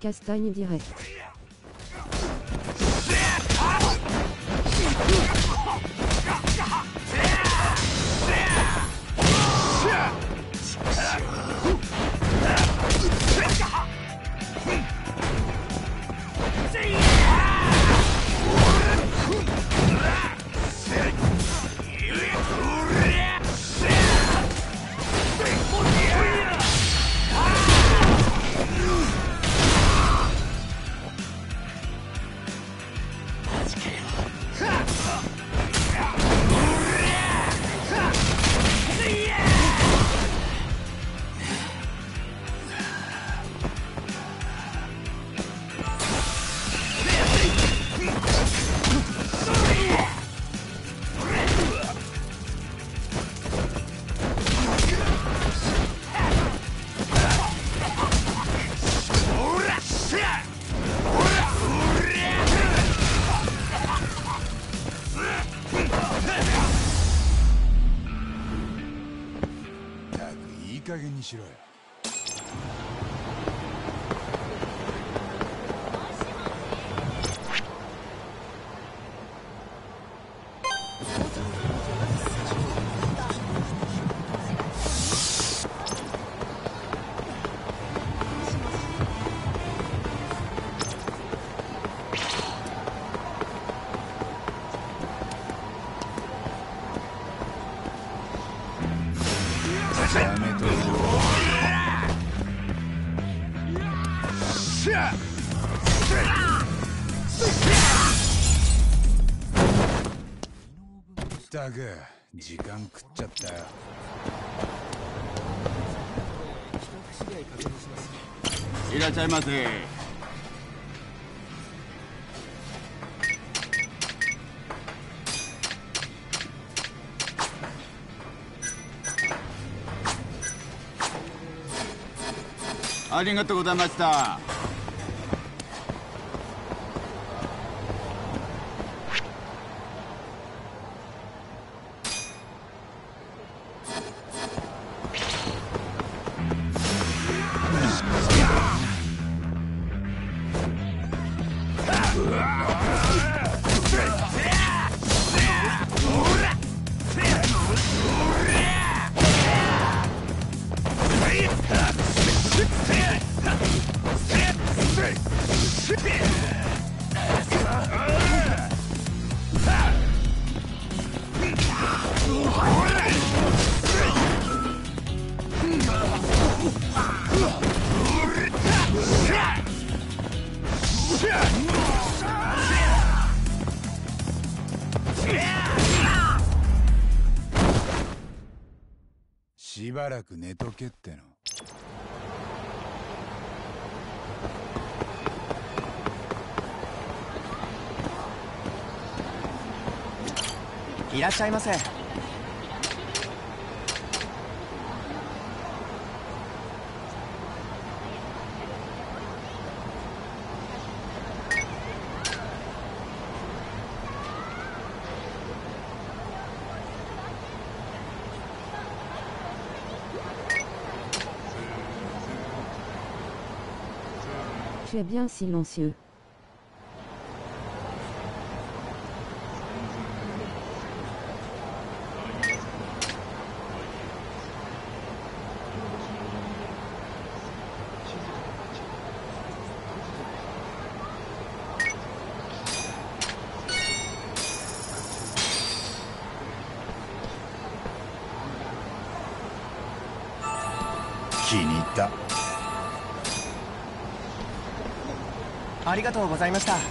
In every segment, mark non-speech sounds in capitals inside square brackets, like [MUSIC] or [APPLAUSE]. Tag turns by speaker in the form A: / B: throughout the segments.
A: castagne direct.
B: ったく時間食っちゃった。よ
C: いらっしゃいませ。ありがとうございました。
B: しばらく寝とけっての。
D: いらっしゃいませ「
A: Tu es bien silencieux. »«
D: ございました。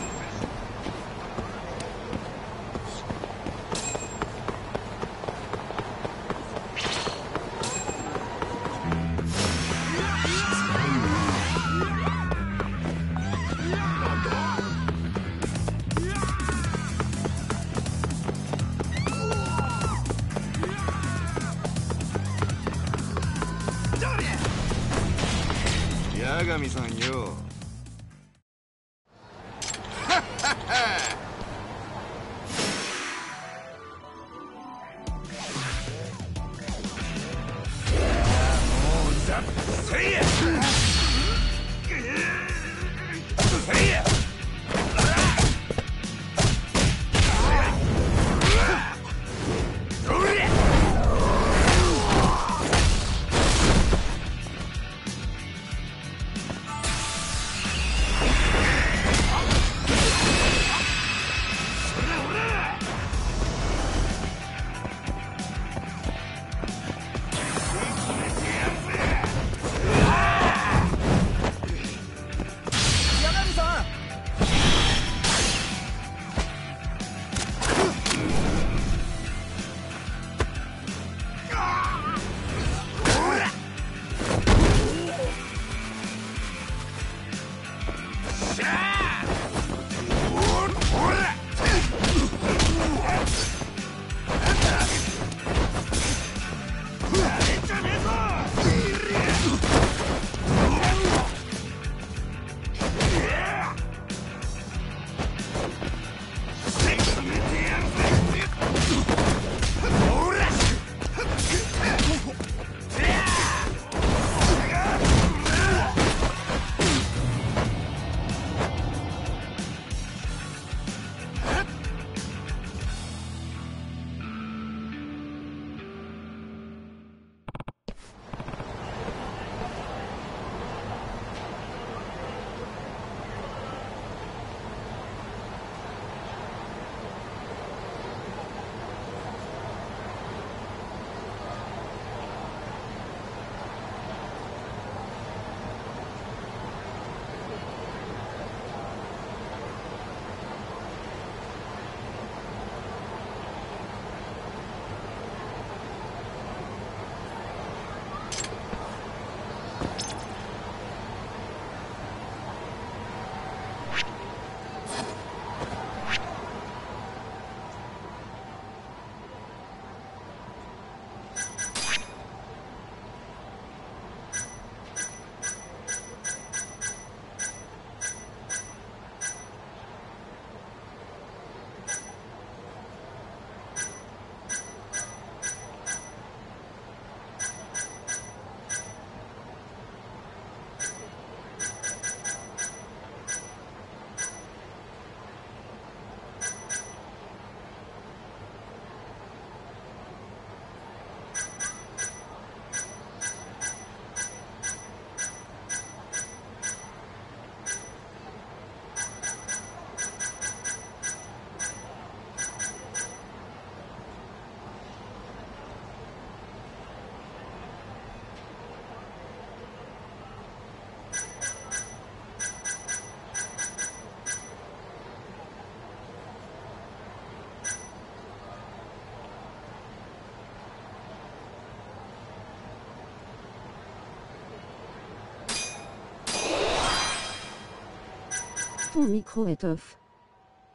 A: Ton micro est off.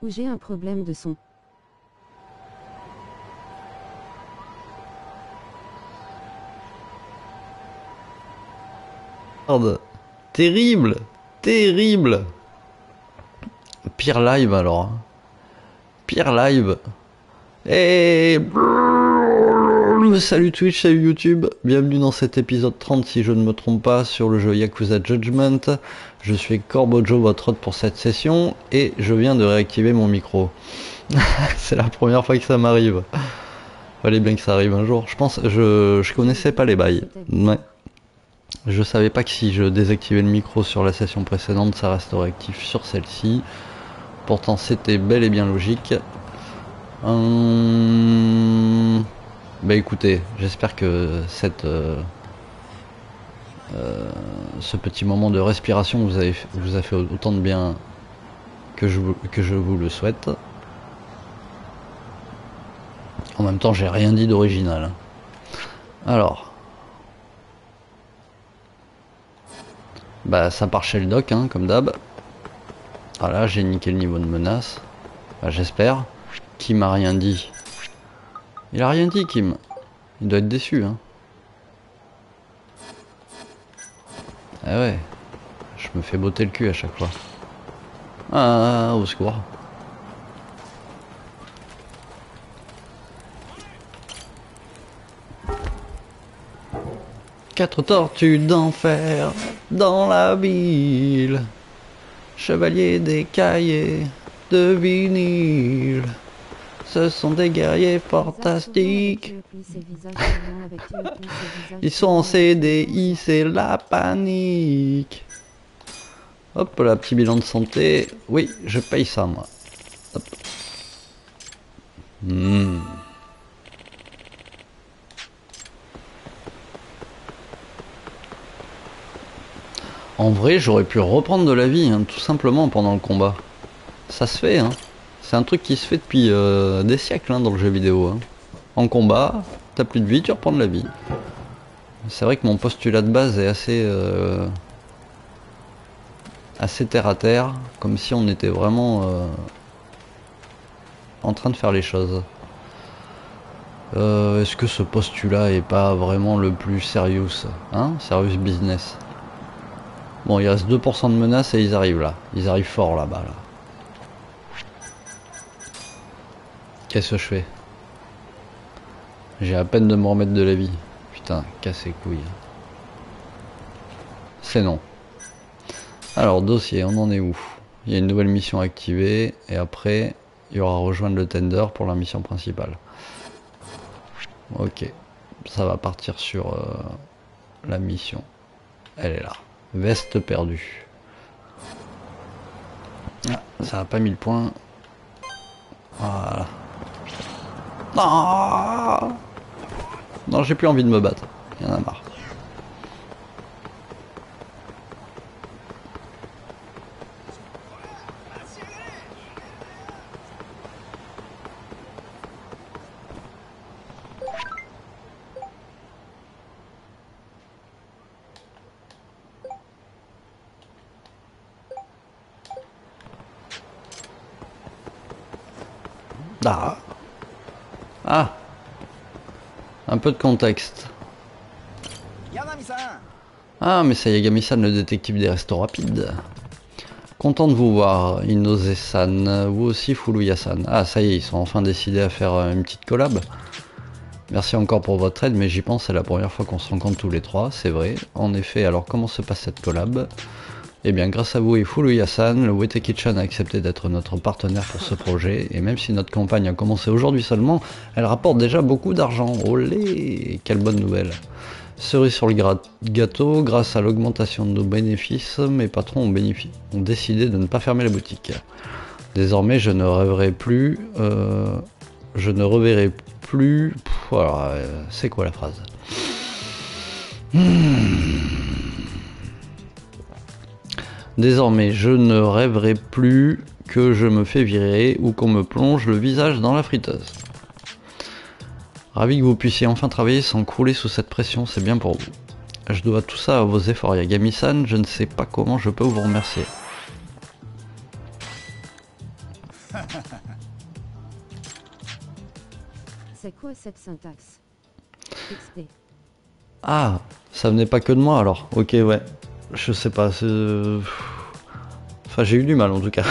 A: Ou j'ai un problème de son.
E: Merde. Terrible Terrible Pire live alors. hein. Pire live. Et... Salut Twitch, salut YouTube, bienvenue dans cet épisode 30 si je ne me trompe pas sur le jeu Yakuza Judgment. Je suis Corbojo, votre hôte pour cette session, et je viens de réactiver mon micro. [LAUGHS] C'est la première fois que ça m'arrive. Fallait bien que ça arrive un jour. Je pense, je, je connaissais pas les bails. Je savais pas que si je désactivais le micro sur la session précédente, ça resterait actif sur celle-ci. Pourtant, c'était bel et bien logique. Hum... Bah écoutez, j'espère que cette, euh, euh, ce petit moment de respiration vous, vous a fait autant de bien que je, que je vous le souhaite. En même temps, j'ai rien dit d'original. Alors. Bah ça part chez le doc, hein, comme d'hab. Voilà, j'ai niqué le niveau de menace. Bah, J'espère. Qui m'a rien dit Il a rien dit, Kim. Il doit être déçu, hein. Ah ouais. Je me fais botter le cul à chaque fois. Ah, au secours. Quatre tortues d'enfer dans la ville. Chevalier des cahiers de vinyle. Ce sont des guerriers fantastiques. Ils sont en CDI, c'est la panique. Hop, là, petit bilan de santé. Oui, je paye ça, moi. Hop. Hmm. En vrai, j'aurais pu reprendre de la vie, hein, tout simplement, pendant le combat. Ça se fait, hein. C'est un truc qui se fait depuis euh, des siècles hein, dans le jeu vidéo. hein. En combat, t'as plus de vie, tu reprends de la vie. C'est vrai que mon postulat de base est assez... euh, assez terre à terre, comme si on était vraiment euh, en train de faire les choses. Euh, Est-ce que ce postulat est pas vraiment le plus sérieux, hein Serious business? Bon, il reste 2% de menaces et ils arrivent là. Ils arrivent fort là-bas. Là. Qu'est-ce que je fais? J'ai à peine de me remettre de la vie. Putain, casse les couilles. C'est non. Alors, dossier, on en est où? Il y a une nouvelle mission activée et après, il y aura rejoindre le tender pour la mission principale. Ok, ça va partir sur euh, la mission. Elle est là. Veste perdue. Ah, ça a pas mis le point. Voilà. Non, j'ai plus envie de me battre. Il y en a marre. Ah. Ah. Un de contexte. Ah, mais c'est Yagami-san, le détective des restos rapides. Content de vous voir, Inose-san. Vous aussi, Fuluya-san. Ah, ça y est, ils sont enfin décidés à faire euh, une petite collab. Merci encore pour votre aide, mais j'y pense, c'est la première fois qu'on se rencontre tous les trois, c'est vrai. En effet, alors comment se passe cette collab? Eh bien, grâce à vous et Fuluya-san, le Wete Kitchen a accepté d'être notre partenaire pour ce projet, et même si notre campagne a commencé aujourd'hui seulement, elle rapporte déjà beaucoup d'argent. Olé Quelle bonne nouvelle Cerise sur le gâteau, grâce à l'augmentation de nos bénéfices, mes patrons ont, ont décidé de ne pas fermer la boutique. Désormais, je ne rêverai plus, euh, je ne reverrai plus. Pff, alors, euh, c'est quoi la phrase? Hmm. Désormais, je ne rêverai plus que je me fais virer ou qu'on me plonge le visage dans la friteuse. Ravi que vous puissiez enfin travailler sans crouler sous cette pression, c'est bien pour vous. Je dois tout ça à vos efforts, Yagami-san, je ne sais pas comment je peux vous remercier. [LAUGHS]
A: C'est quoi cette syntaxe? XD.
E: Ah, ça venait pas que de moi alors. Ok, ouais. Je sais pas. c'est- Enfin, j'ai eu du mal en tout cas.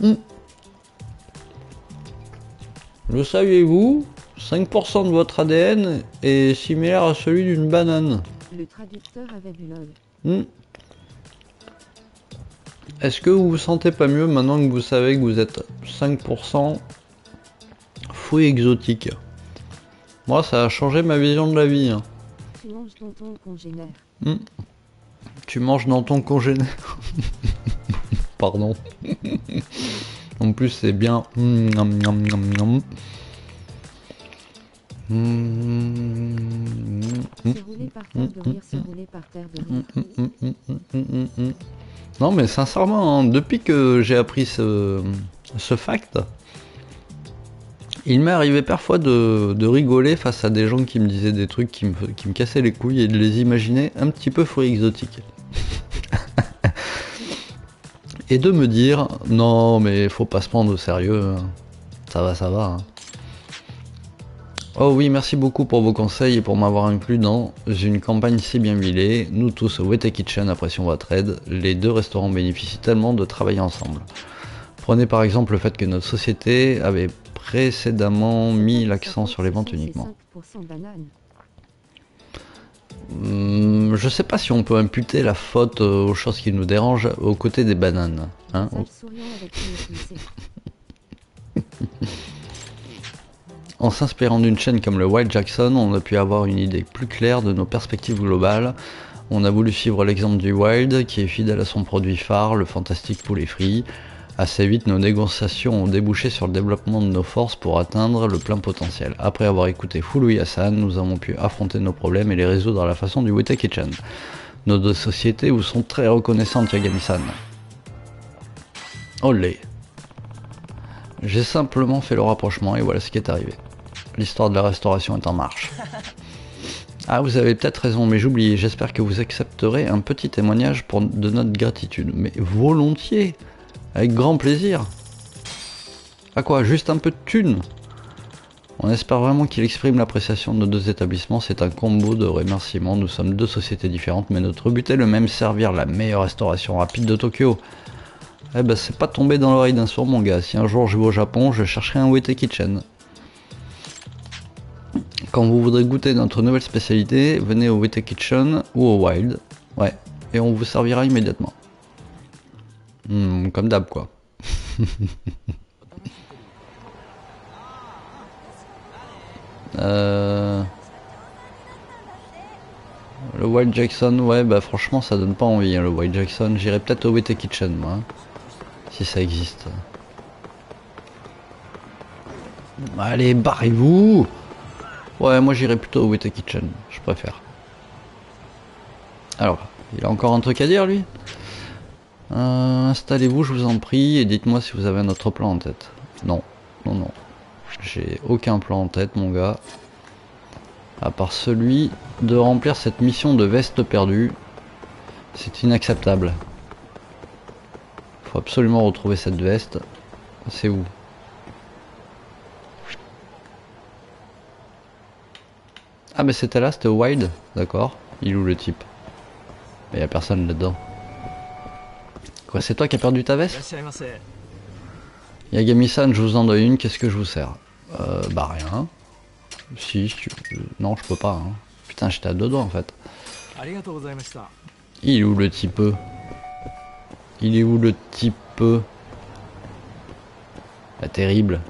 E: Hmm. [LAUGHS] Le saviez-vous? 5% de votre ADN est similaire à celui d'une banane.
A: Le traducteur avait l'ol.
E: Hmm. Est-ce que vous vous sentez pas mieux maintenant que vous savez que vous êtes 5% fruits exotiques Moi, ça a changé ma vision de la vie. hein.
A: Tu manges dans ton congénère.
E: Hmm. Tu manges dans ton congénère. [LAUGHS] Pardon. en plus, c'est bien. Non, mais sincèrement, hein, depuis que j'ai appris ce, ce fact, il m'est arrivé parfois de, rigoler face à des gens qui me disaient des trucs qui me, qui me cassaient les couilles et de les imaginer un petit peu fruits exotiques. [LAUGHS] et de me dire, non, mais faut pas se prendre au sérieux, hein. ça va, ça va. hein. Oh oui, merci beaucoup pour vos conseils et pour m'avoir inclus dans une campagne si bien huilée. Nous tous au Weta Kitchen apprécions votre aide. Les deux restaurants bénéficient tellement de travailler ensemble. Prenez par exemple le fait que notre société avait précédemment mis l'accent sur les ventes uniquement.
A: 5% banane.
E: Hmm, je sais pas si on peut imputer la faute aux choses qui nous dérangent aux côtés des bananes. Hein. [LAUGHS] En s'inspirant d'une chaîne comme le Wild Jackson, on a pu avoir une idée plus claire de nos perspectives globales. On a voulu suivre l'exemple du Wild, qui est fidèle à son produit phare, le fantastique poulet frit. Assez vite, nos négociations ont débouché sur le développement de nos forces pour atteindre le plein potentiel. Après avoir écouté Fulu Hassan, nous avons pu affronter nos problèmes et les résoudre à la façon du Weta Kitchen. Nos deux sociétés vous sont très reconnaissantes, Yagami-san. Olé. J'ai simplement fait le rapprochement et voilà ce qui est arrivé. L'histoire de la restauration est en marche. [LAUGHS] Ah, vous avez peut-être raison, mais j'oubliais. J'espère que vous accepterez un petit témoignage pour, de notre gratitude. Mais volontiers, avec grand plaisir. À quoi? Juste un peu de thune On espère vraiment qu'il exprime l'appréciation de nos deux établissements. C'est un combo de remerciements. Nous sommes deux sociétés différentes, mais notre but est le même servir la meilleure restauration rapide de Tokyo. Eh ben, c'est pas tombé dans l'oreille d'un sourd, mon gars. Si un jour je vais au Japon, je chercherai un Wete Kitchen. Quand vous voudrez goûter notre nouvelle spécialité, venez au Wete Kitchen ou au Wild. Ouais, et on vous servira immédiatement. Hmm, comme d'hab, quoi. [LAUGHS] euh... Le Wild Jackson, ouais, bah franchement, ça donne pas envie, hein, le Wild Jackson. J'irai peut-être au Wete Kitchen, moi. hein, si ça existe. Allez, barrez-vous Ouais, moi j'irai plutôt au Weta Kitchen, je préfère. Alors, il a encore un truc à dire lui? Euh, Installez-vous, je vous en prie, et dites-moi si vous avez un autre plan en tête. Non, non, non. J'ai aucun plan en tête, mon gars. À part celui de remplir cette mission de veste perdue. C'est inacceptable. Faut absolument retrouver cette veste. C'est où? Ah mais c'était là, c'était Wild, d'accord. Il où le type? Mais y a personne là-dedans. Quoi, c'est toi qui as perdu ta veste Yagami-san, je vous en donne une, qu'est-ce que je vous sers? Euh, bah rien. Si, si tu... non, je peux pas. Hein. Putain, j'étais à deux doigts en fait. Il est où le type? Il est où le type? La terrible.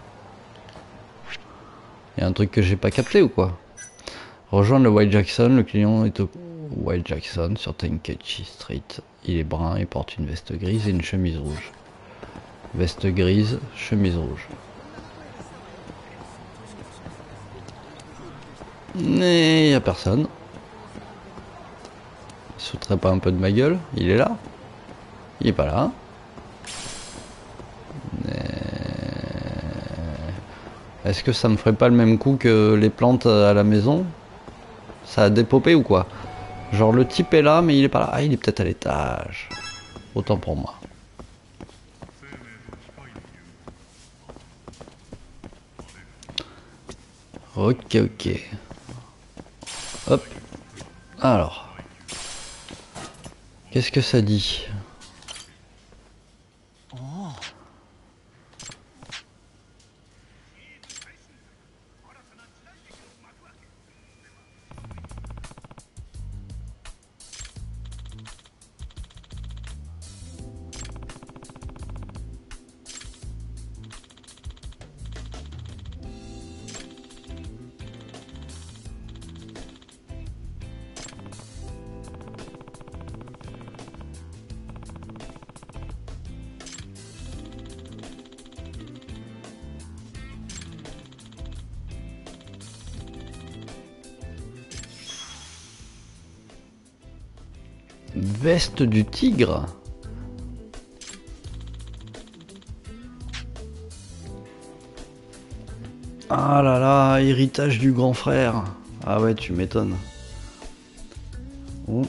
E: Y a un truc que j'ai pas capté ou quoi? Rejoindre le White Jackson, le client est au White Jackson sur Tenkechi Street. Il est brun et porte une veste grise et une chemise rouge. Veste grise, chemise rouge. Mais y a personne. Il se foutrait pas un peu de ma gueule Il est là Il est pas là Est-ce que ça me ferait pas le même coup que les plantes à la maison? Ça a dépopé ou quoi? Genre le type est là mais il est pas là. Ah il est peut-être à l'étage. Autant pour moi. Ok ok. Hop. Alors. Qu'est-ce que ça dit? Veste du tigre Ah là là, héritage du grand frère. Ah ouais, tu m'étonnes. Oh.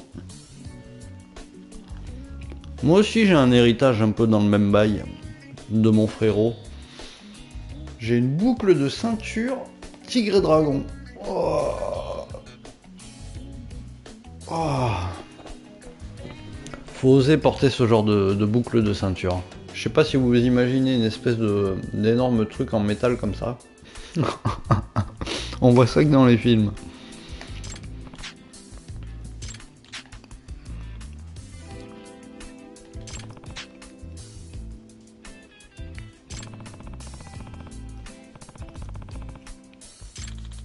E: Moi aussi j'ai un héritage un peu dans le même bail de mon frérot. J'ai une boucle de ceinture tigre et dragon. Oh. Faut oser porter ce genre de, de boucle de ceinture. Je sais pas si vous imaginez une espèce de d'énorme truc en métal comme ça. [LAUGHS] On voit ça que dans les films.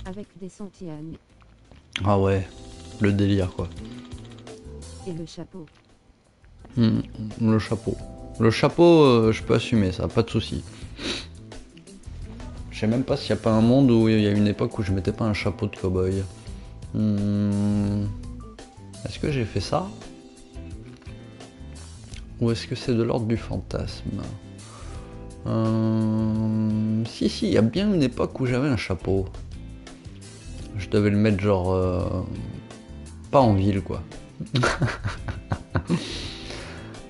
A: Avec des centianes.
E: Ah ouais, le délire quoi.
A: Et le chapeau.
E: Hmm, le chapeau. Le chapeau, euh, je peux assumer ça, pas de souci. Je sais même pas s'il n'y a pas un monde où il y a une époque où je mettais pas un chapeau de cow-boy. Hmm, Est-ce que j'ai fait ça? Ou est-ce que c'est de l'ordre du fantasme? Euh, Si, si, il y a bien une époque où j'avais un chapeau. Je devais le mettre genre... euh, Pas en ville quoi. [LAUGHS]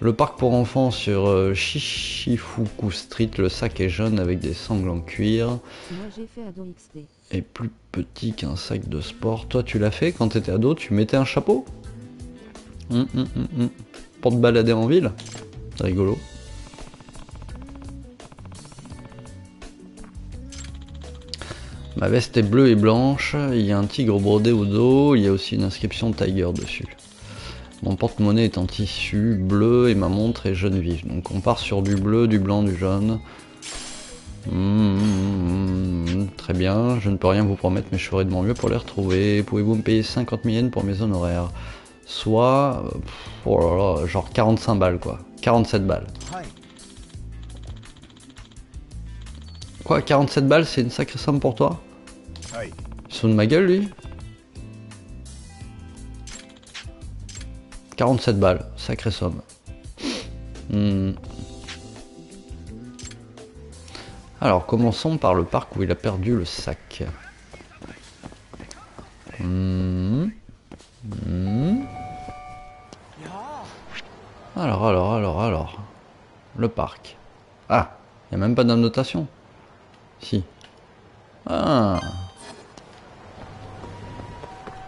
E: Le parc pour enfants sur euh, Shishifuku Street, le sac est jaune avec des sangles en cuir
A: Moi j'ai fait ado XD.
E: et plus petit qu'un sac de sport. Toi, tu l'as fait quand t'étais ado Tu mettais un chapeau? Hum, hum, hum. Pour te balader en ville? C'est rigolo. Ma veste est bleue et blanche, il y a un tigre brodé au dos, il y a aussi une inscription Tiger dessus. Mon porte-monnaie est en tissu bleu et ma montre est jaune vif. Donc on part sur du bleu, du blanc, du jaune. Mmh, très bien, je ne peux rien vous promettre, mais je ferai de mon mieux pour les retrouver. Pouvez-vous me payer 50 000 yens pour mes honoraires? Soit, oh là là, genre 45 balles quoi. 47 balles. Quoi, 47 balles, c'est une sacrée somme pour toi?
B: はい。
E: Il se fout de ma gueule lui? 47 balles, sacrée somme. Hmm. Alors commençons par le parc où il a perdu le sac. Hmm. Hmm. Alors, alors, alors, alors. Le parc. Ah, il n'y a même pas d'annotation. Si. Ah.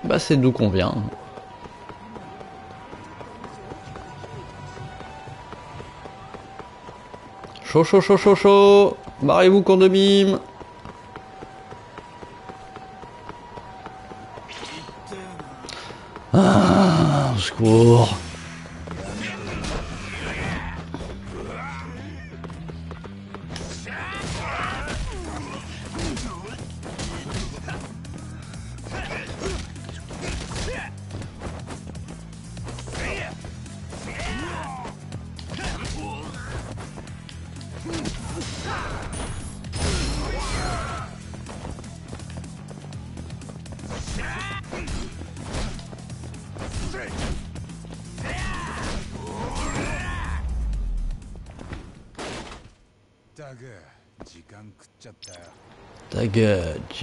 E: Bah c'est d'où qu'on vient. Chaud, chaud, chaud, chaud, chaud. Barrez-vous, cours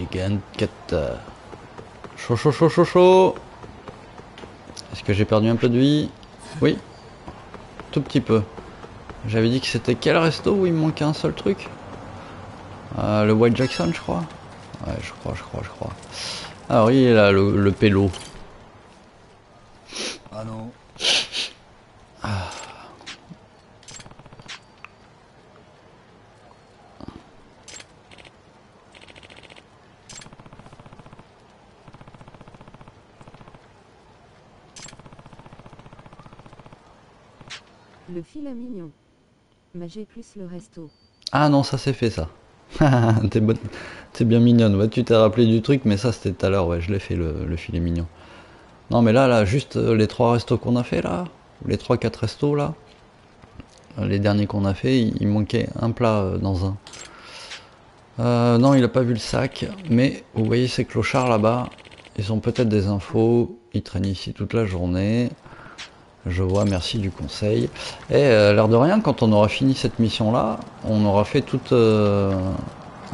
E: gueule, gigante cat. Chaud, chaud, chaud, chaud. Est-ce que j'ai perdu un peu de vie? Oui. Tout petit peu. J'avais dit que c'était quel resto où il me manquait un seul truc? Euh, Le White Jackson, je crois Ouais, je crois, je crois, je crois. Alors, il est là, le, le pélo.
B: あの
A: Le filet mignon.
E: Ah non, ça c'est fait ça. [LAUGHS] T'es bonne... Bien mignonne. Ouais, tu t'es rappelé du truc, mais ça c'était tout à l'heure, ouais, je l'ai fait le, le filet mignon. Non mais là, là, juste euh, les trois restos qu'on a fait là, les trois quatre restos là, euh, les derniers qu'on a fait, il, manquait un plat euh, dans un. Non, il a pas vu le sac, mais vous voyez ces clochards là-bas, ils ont peut-être des infos, ils traînent ici toute la journée. Je vois, merci du conseil. Et euh, l'air de rien, quand on aura fini cette mission-là, on aura fait toute, euh,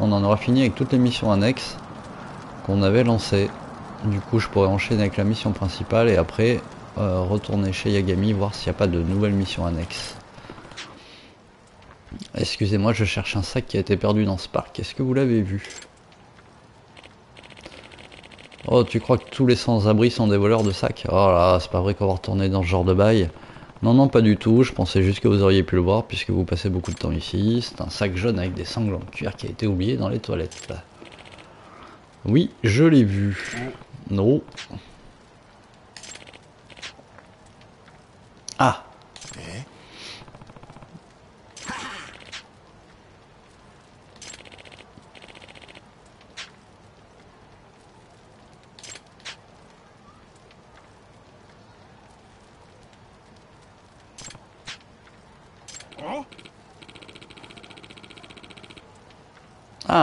E: on en aura fini avec toutes les missions annexes qu'on avait lancées. Du coup, je pourrais enchaîner avec la mission principale et après euh, retourner chez Yagami voir s'il n'y a pas de nouvelles missions annexes. Excusez-moi, je cherche un sac qui a été perdu dans ce parc. Est-ce que vous l'avez vu? Oh, tu crois que tous les sans-abri sont des voleurs de sacs? Oh là, c'est pas vrai qu'on va retourner dans ce genre de bail. Non, non, pas du tout. Je pensais juste que vous auriez pu le voir puisque vous passez beaucoup de temps ici. C'est un sac jaune avec des sangles en cuir qui a été oublié dans les toilettes. Oui, je l'ai vu. Non. Ah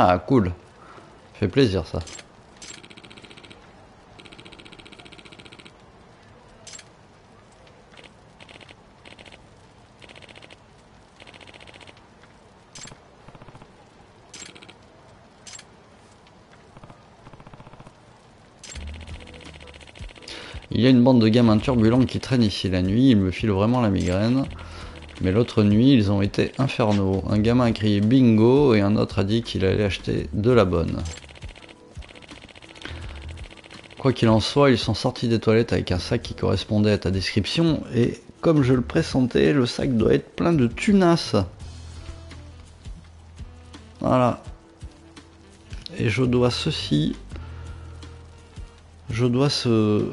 E: Ah, cool. Fait plaisir ça. Il y a une bande de gamins turbulents qui traînent ici la nuit, ils me filent vraiment la migraine. Mais l'autre nuit, ils ont été infernaux. Un gamin a crié bingo et un autre a dit qu'il allait acheter de la bonne. Quoi qu'il en soit, ils sont sortis des toilettes avec un sac qui correspondait à ta description et comme je le pressentais, le sac doit être plein de tunas. Voilà. Et je dois ceci. Je dois ce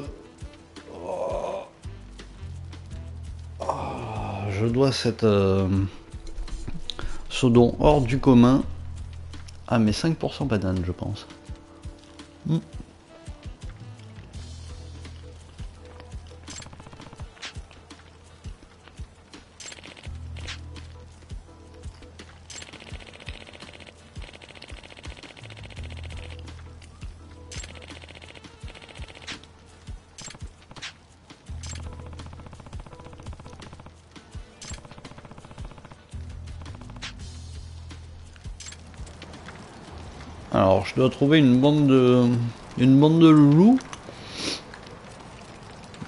E: cette, euh, ce don hors du commun à mes 5% bananes, je pense. Hmm. Je dois trouver une bande de une bande de loulous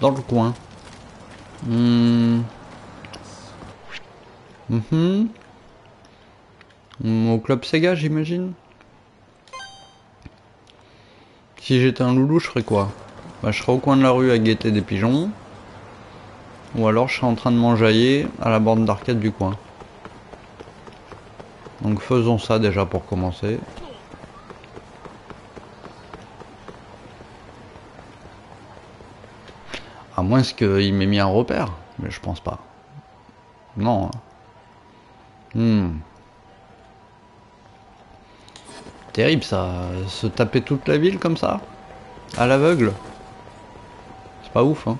E: dans le coin. Hmm. Mhm. Au club Sega, j'imagine. Si j'étais un loulou, je ferais quoi? Bah, Je serais au coin de la rue à guetter des pigeons. Ou alors je serais en train de m'enjailler à la bande d'arcade du coin. Donc faisons ça déjà pour commencer. À moins qu'il m'ait mis un repère, mais je pense pas. Non. hein. Hmm. Terrible ça, se taper toute la ville comme ça, à l'aveugle. C'est pas ouf, hein.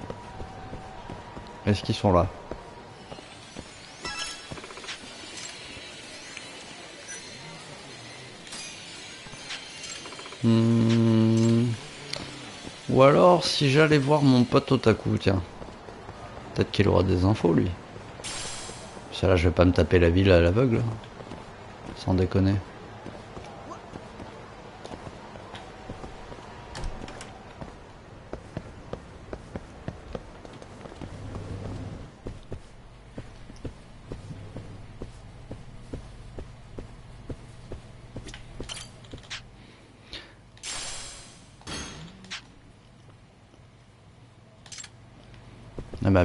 E: Est-ce qu'ils sont là? Hmm. Si j'allais voir mon pote Otaku, tiens. Peut-être qu'il aura des infos, lui. Ça là, je vais pas me taper la ville à l'aveugle. hein. Sans déconner.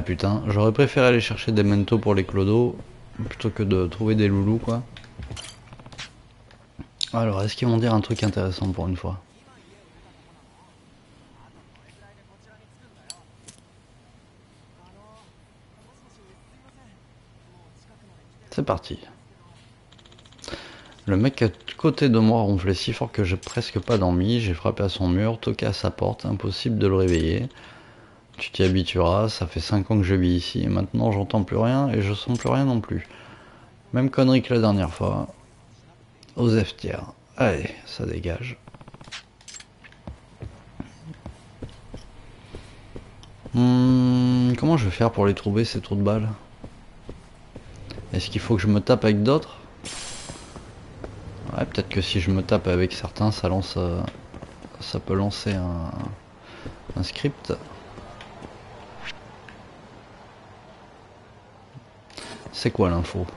E: Putain, j'aurais préféré aller chercher des mentos pour les clodos plutôt que de trouver des loulous quoi. Alors, est-ce qu'ils vont dire un truc intéressant pour une fois? C'est parti. Le mec à côté de moi ronflait si fort que j'ai presque pas dormi. J'ai frappé à son mur, toqué à sa porte, impossible de le réveiller. Tu t'y habitueras, ça fait 5 ans que je vis ici et maintenant j'entends plus rien et je sens plus rien non plus. Même connerie que la dernière fois. Aux tiers. Allez, ça dégage. Hmm, comment je vais faire pour les trouver ces trous de balles Est-ce qu'il faut que je me tape avec d'autres? Ouais, peut-être que si je me tape avec certains, ça lance, euh, ça peut lancer un, un script. C'est quoi l'info?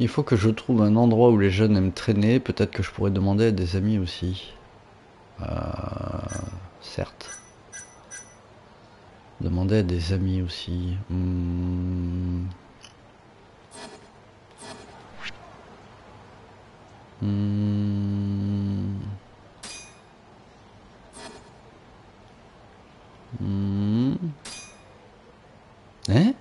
E: Il faut que je trouve un endroit où les jeunes aiment traîner. Peut-être que je pourrais demander à des amis aussi. Euh, certes. Demander à des amis aussi. Hmm. Hmm. Hmm. Hein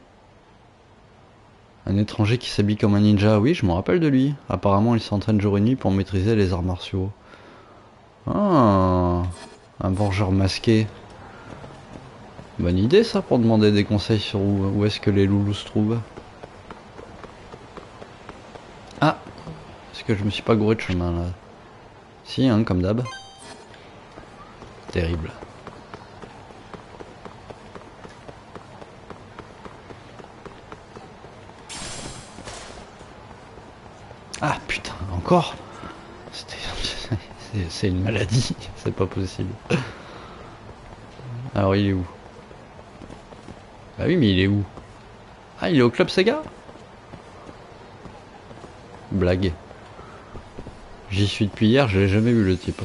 E: Un étranger qui s'habille comme un ninja, oui, je me rappelle de lui. Apparemment, il s'entraîne jour et nuit pour maîtriser les arts martiaux. Ah, un vengeur masqué. Bonne idée ça pour demander des conseils sur où, où est-ce que les loulous se trouvent. Ah Est-ce que je me suis pas gouré de chemin là? Si, hein, comme d'hab. Terrible. Ah putain, [LAUGHS] C'est une maladie, [LAUGHS] c'est pas possible. Alors il est où? Bah oui mais il est où? Ah il est au club Sega? Blague. J'y suis depuis hier, je l'ai jamais vu le type.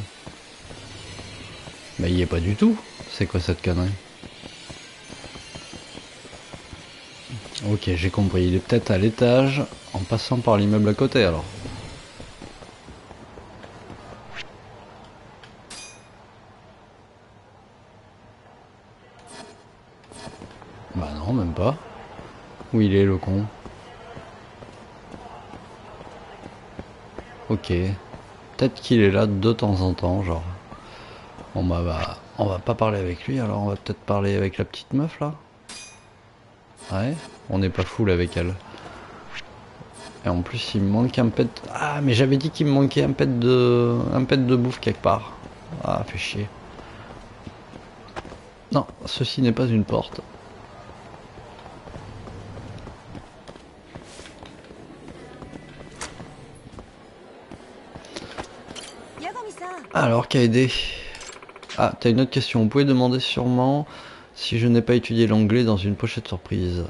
E: Mais il y est pas du tout. C'est quoi cette connerie? Ok, j'ai compris. Il est peut-être à l'étage en passant par l'immeuble à côté alors. Bah non, même pas. Il est le con Ok. Peut-être qu'il est là de temps en temps, genre. Bah, bah, on va pas parler avec lui, alors on va peut-être parler avec la petite meuf là. Ouais, on n'est pas full avec elle. Et en plus il me manque un pet. Ah mais j'avais dit qu'il me manquait un pet de. un pet de bouffe quelque part. Ah fait chier. Non, ceci n'est pas une porte. Alors Kaede. Ah, t'as une autre question. Vous pouvez demander sûrement si je n'ai pas étudié l'anglais dans une pochette surprise.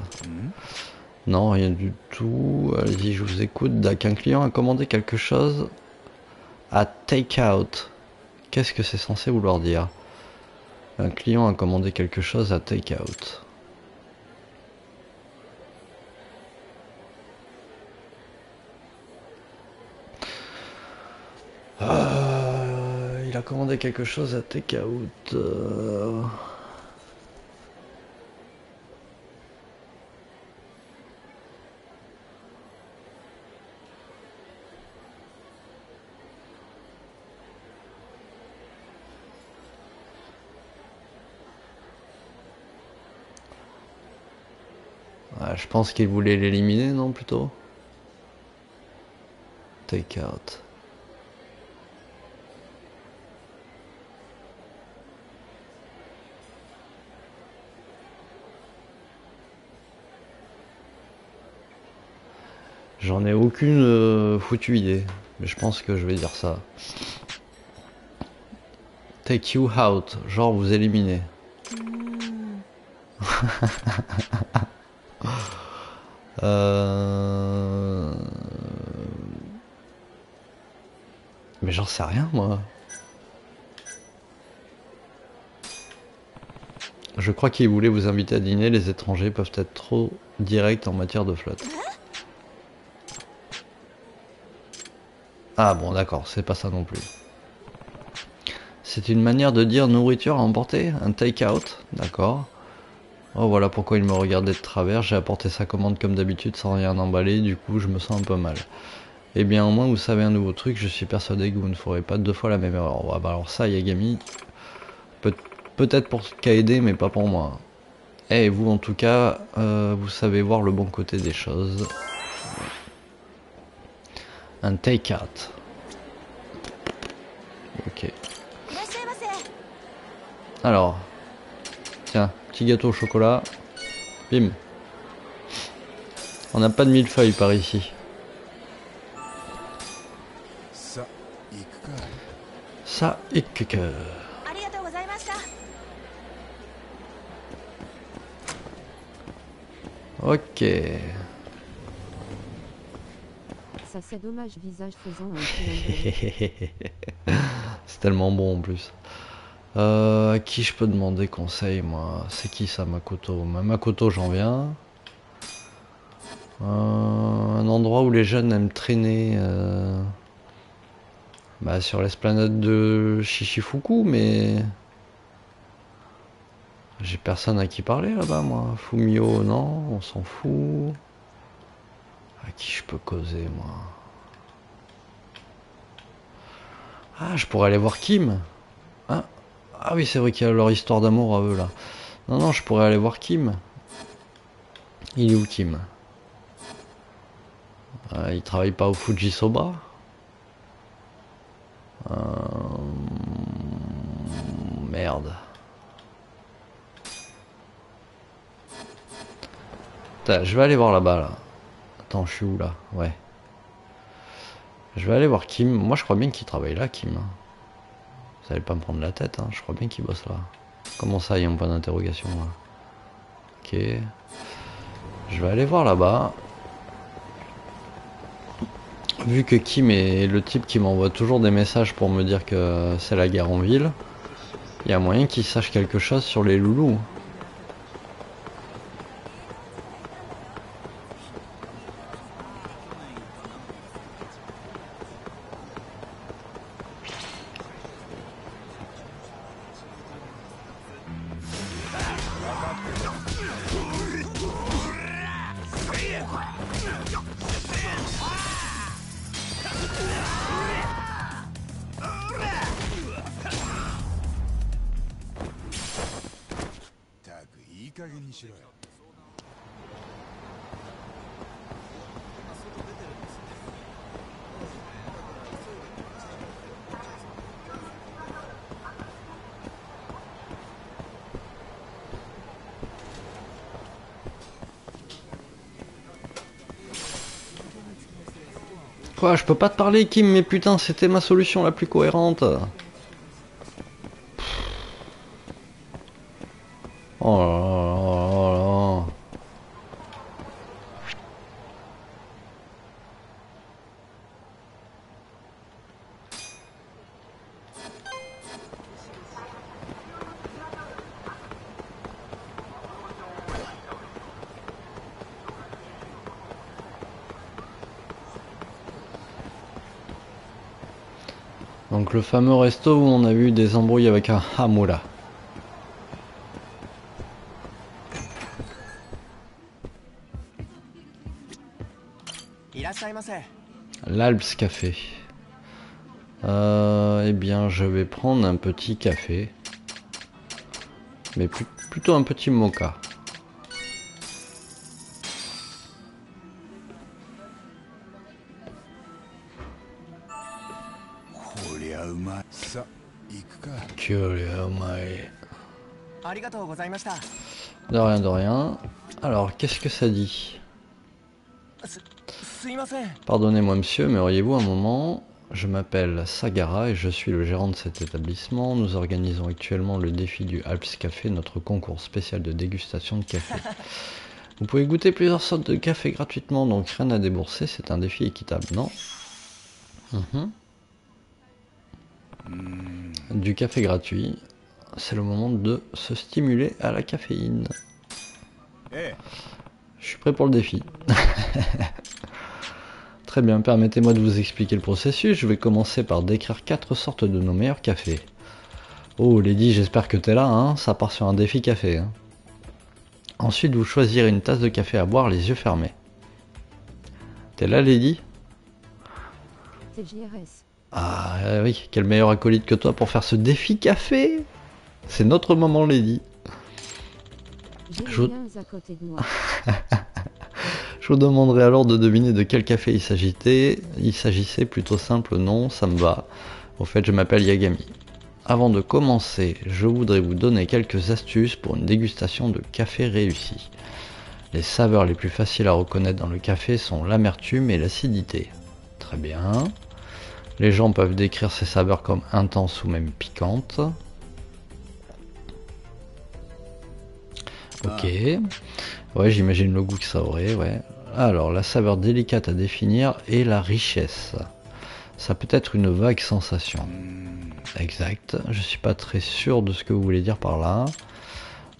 E: Non, rien du tout. Allez-y, je vous écoute. Dac, un client a commandé quelque chose à take-out. Qu'est-ce que c'est censé vouloir dire? Un client a commandé quelque chose à take-out. Commandé quelque chose à take-out. euh. Je pense qu'il voulait l'éliminer, non, plutôt? Take out. J'en ai aucune euh, foutue idée, mais je pense que je vais dire ça. Take you out, genre vous éliminer. [LAUGHS] Euh... Mais j'en sais rien moi. Je crois qu'il voulait vous inviter à dîner, les étrangers peuvent être trop directs en matière de flotte. Ah bon d'accord, c'est pas ça non plus. C'est une manière de dire nourriture à emporter, un take-out, d'accord. Oh voilà pourquoi il me regardait de travers, j'ai apporté sa commande comme d'habitude sans rien emballer, du coup je me sens un peu mal. Eh bien au moins vous savez un nouveau truc, je suis persuadé que vous ne ferez pas deux fois la même erreur. Ouais, bah alors ça Yagami, peut- peut-être pour Kaede mais pas pour moi. Et vous en tout cas, euh, vous savez voir le bon côté des choses. Un take out. Ok. Alors. Tiens, petit gâteau au chocolat. Bim. On n'a pas de millefeuille par ici. Ça. Ok. [LAUGHS]
A: C'est
E: tellement bon en plus. Euh, à qui je peux demander conseil moi? C'est qui ça Makoto? Ma- Makoto j'en viens. Euh, un endroit où les jeunes aiment traîner. euh, Bah sur l'esplanade de Shishifuku mais... J'ai personne à qui parler là-bas moi. Fumio non, on s'en fout. À qui je peux causer moi Ah, je pourrais aller voir Kim. Ah, ah oui, c'est vrai qu'il y a leur histoire d'amour à eux là. Non, non, je pourrais aller voir Kim. Il est où Kim Euh, Il travaille pas au Fujisoba Euh, Merde. Je vais aller voir là-bas là. Attends, je suis où là? Ouais. Je vais aller voir Kim. Moi, je crois bien qu'il travaille là, Kim. Vous allez pas me prendre la tête, hein. je crois bien qu'il bosse là. Comment ça, il y a un point d'interrogation Ok. Je vais aller voir là-bas. Vu que Kim est le type qui m'envoie toujours des messages pour me dire que c'est la guerre en ville, il y a moyen qu'il sache quelque chose sur les loulous. Peux pas te parler, Kim, mais putain, c'était ma solution la plus cohérente. le fameux resto où on a eu des embrouilles avec un Hamura. L'Alps Café. Euh, eh bien, je vais prendre un petit café. Mais plutôt un petit mocha. De rien, de rien. Alors, qu'est-ce que ça dit? Pardonnez-moi, monsieur, mais auriez-vous un moment? Je m'appelle Sagara et je suis le gérant de cet établissement. Nous organisons actuellement le défi du Alps Café, notre concours spécial de dégustation de café. [LAUGHS] Vous pouvez goûter plusieurs sortes de café gratuitement, donc rien à débourser, c'est un défi équitable, non? Hmm. Mhm. Du café gratuit, c'est le moment de se stimuler à la caféine.
B: ええ
E: Je suis prêt pour le défi. [LAUGHS] Très bien, permettez-moi de vous expliquer le processus. Je vais commencer par décrire quatre sortes de nos meilleurs cafés. Oh, Lady, j'espère que t'es là, hein Ça part sur un défi café. hein. Ensuite, vous choisirez une tasse de café à boire les yeux fermés. T'es là, Lady?
A: C'est JRS.
E: Ah oui, quel meilleur acolyte que toi pour faire ce défi café? C'est notre moment, Lady. Je- vous [LAUGHS] demanderai alors de deviner de quel café il s'agissait. Il s'agissait plutôt simple, non, ça me va. Au fait, je m'appelle Yagami. Avant de commencer, je voudrais vous donner quelques astuces pour une dégustation de café réussie. Les saveurs les plus faciles à reconnaître dans le café sont l'amertume et l'acidité. Très bien. Les gens peuvent décrire ces saveurs comme intenses ou même piquantes. Ok. Ouais, j'imagine le goût que ça aurait, ouais. Alors, la saveur délicate à définir et la richesse. Ça peut être une vague sensation. Exact. Je suis pas très sûr de ce que vous voulez dire par là.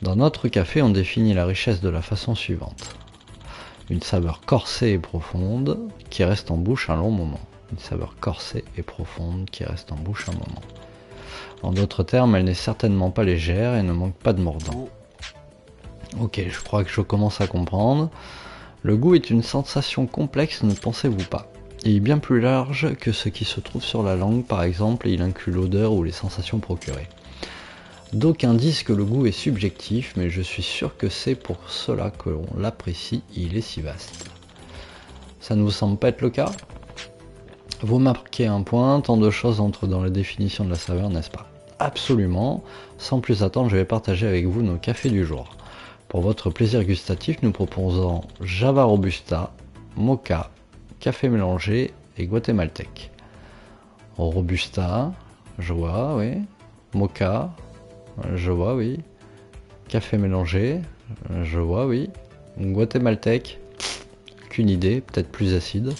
E: Dans notre café, on définit la richesse de la façon suivante. Une saveur corsée et profonde qui reste en bouche un long moment. Une saveur corsée et profonde qui reste en bouche un moment. En d'autres termes, elle n'est certainement pas légère et ne manque pas de mordant. Ok, je crois que je commence à comprendre. Le goût est une sensation complexe, ne pensez-vous pas? Il est bien plus large que ce qui se trouve sur la langue, par exemple, et il inclut l'odeur ou les sensations procurées. D'aucuns disent que le goût est subjectif, mais je suis sûr que c'est pour cela que l'on l'apprécie, il est si vaste. Ça ne vous semble pas être le cas? Vous marquez un point, tant de choses entrent dans la définition de la saveur, n'est-ce pas? Absolument. Sans plus attendre, je vais partager avec vous nos cafés du jour. Pour votre plaisir gustatif, nous proposons Java Robusta, Mocha, Café mélangé et Guatémaltèque. Robusta, je vois, oui. Mocha, je vois, oui. Café mélangé, je vois, oui. Guatémaltèque, qu'une idée, peut-être plus acide.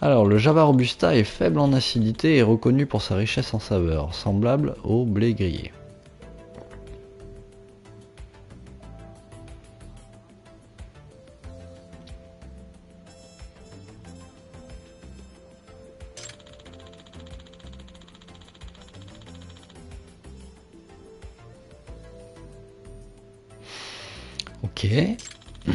E: Alors, le Java Robusta est faible en acidité et reconnu pour sa richesse en saveur, semblable au blé grillé. Ok.
C: Ah,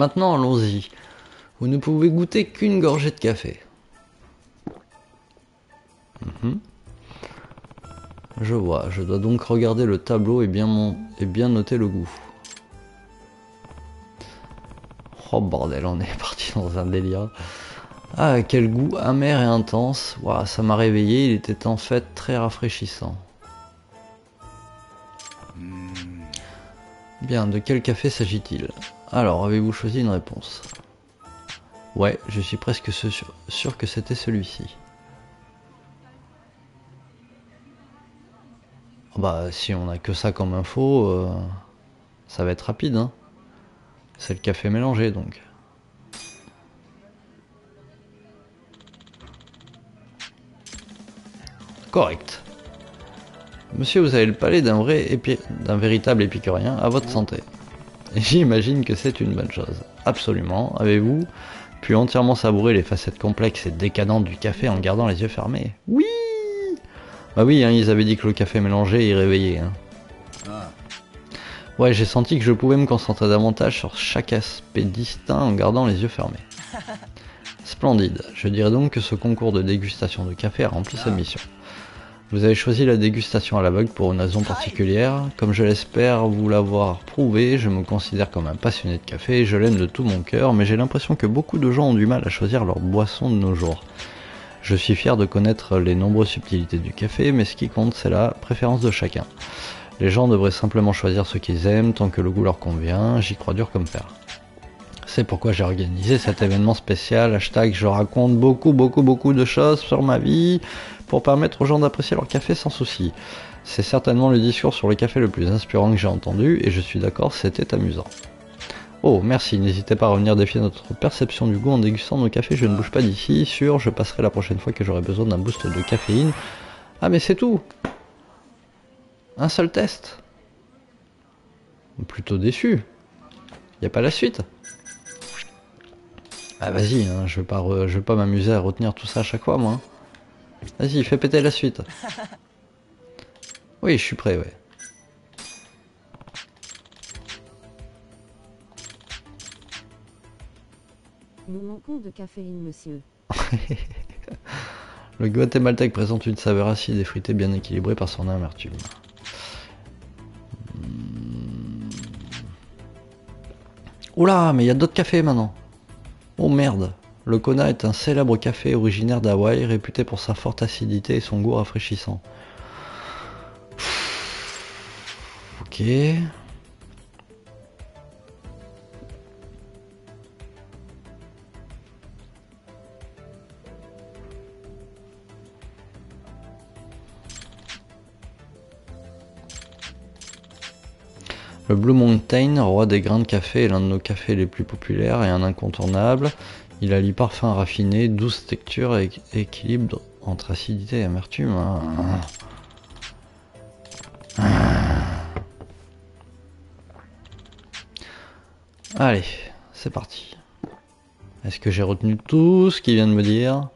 E: Maintenant, allons-y. Vous ne pouvez goûter qu'une gorgée de café. Mhm. Je vois, je dois donc regarder le tableau et bien, mon... et bien noter le goût. Oh bordel, on est [LAUGHS] parti dans un délire. Ah, quel goût amer et intense. Ouah, ça m'a réveillé, il était en fait très rafraîchissant. Bien, de quel café s'agit-il? Alors, avez-vous choisi une réponse? Ouais, je suis presque sûr, que c'était celui-ci. Ah Bah, si on a que ça comme info, euh, ça va être rapide, hein. C'est le café mélangé, donc. Correct. Monsieur, vous avez le palais d'un vrai d'un véritable épicurien, à votre santé. J'imagine que c'est une bonne chose. Absolument. Avez-vous pu entièrement savourer les facettes complexes et décadentes du café en gardant les yeux fermés? Oui Bah oui, hein, ils avaient dit que le café mélangé y réveillait. Hein.
C: ah,
E: Ouais, j'ai senti que je pouvais me concentrer davantage sur chaque aspect distinct en gardant les yeux fermés. [LAUGHS] Splendide. Je dirais donc que ce concours de dégustation de café a rempli sa mission. Vous avez choisi la dégustation à l'aveugle pour une raison particulière. Comme je l'espère vous l'avoir prouvé, je me considère comme un passionné de café et je l'aime de tout mon cœur, mais j'ai l'impression que beaucoup de gens ont du mal à choisir leur boisson de nos jours. Je suis fier de connaître les nombreuses subtilités du café, mais ce qui compte c'est la préférence de chacun. Les gens devraient simplement choisir ce qu'ils aiment tant que le goût leur convient, j'y crois dur comme fer. C'est pourquoi j'ai organisé cet événement spécial, hashtag je raconte beaucoup beaucoup beaucoup de choses sur ma vie pour permettre aux gens d'apprécier leur café sans souci. C'est certainement le discours sur le café le plus inspirant que j'ai entendu et je suis d'accord, c'était amusant. Oh, merci, n'hésitez pas à revenir défier notre perception du goût en dégustant nos cafés, je ne bouge pas d'ici, sûr, je passerai la prochaine fois que j'aurai besoin d'un boost de caféine. Ah mais c'est tout Un seul test Plutôt déçu. Y a pas la suite Ah vas-y, hein, je vais pas, pas m'amuser à retenir tout ça à chaque fois, moi. Vas-y, fais péter la suite. [LAUGHS] Oui, je suis prêt, ouais.
A: Nous manquons de caféine, monsieur. [LAUGHS]
E: Le guatémaltèque présente une saveur acide et fruitée bien équilibrée par son amertume. Hmm. Oula, mais il y a d'autres cafés maintenant. Oh merde. Le Kona est un célèbre café originaire d'Hawaï réputé pour sa forte acidité et son goût rafraîchissant. Ok. Le Blue Mountain, roi des grains de café, est l'un de nos cafés les plus populaires et un incontournable. Il allie parfum raffiné, douce texture et équilibre entre acidité et amertume. Ah. Allez, c'est parti. Est-ce que j'ai retenu tout ce qu'il vient de me dire?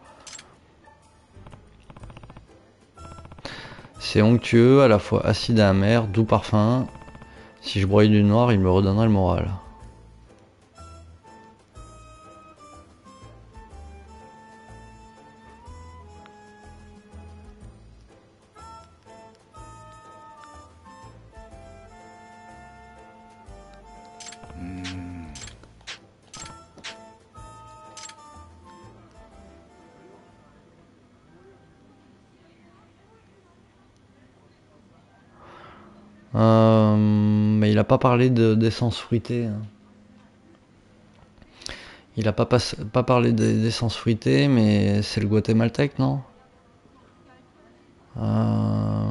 E: C'est onctueux, à la fois acide et amer, doux parfum. Si je broyais du noir, il me redonnerait le moral. Euh, mais il a pas parlé de- d'essence fruitée. hein. Il a pas, parlé de- d'essence fruitée, mais c'est le guatémaltèque, non? Euh,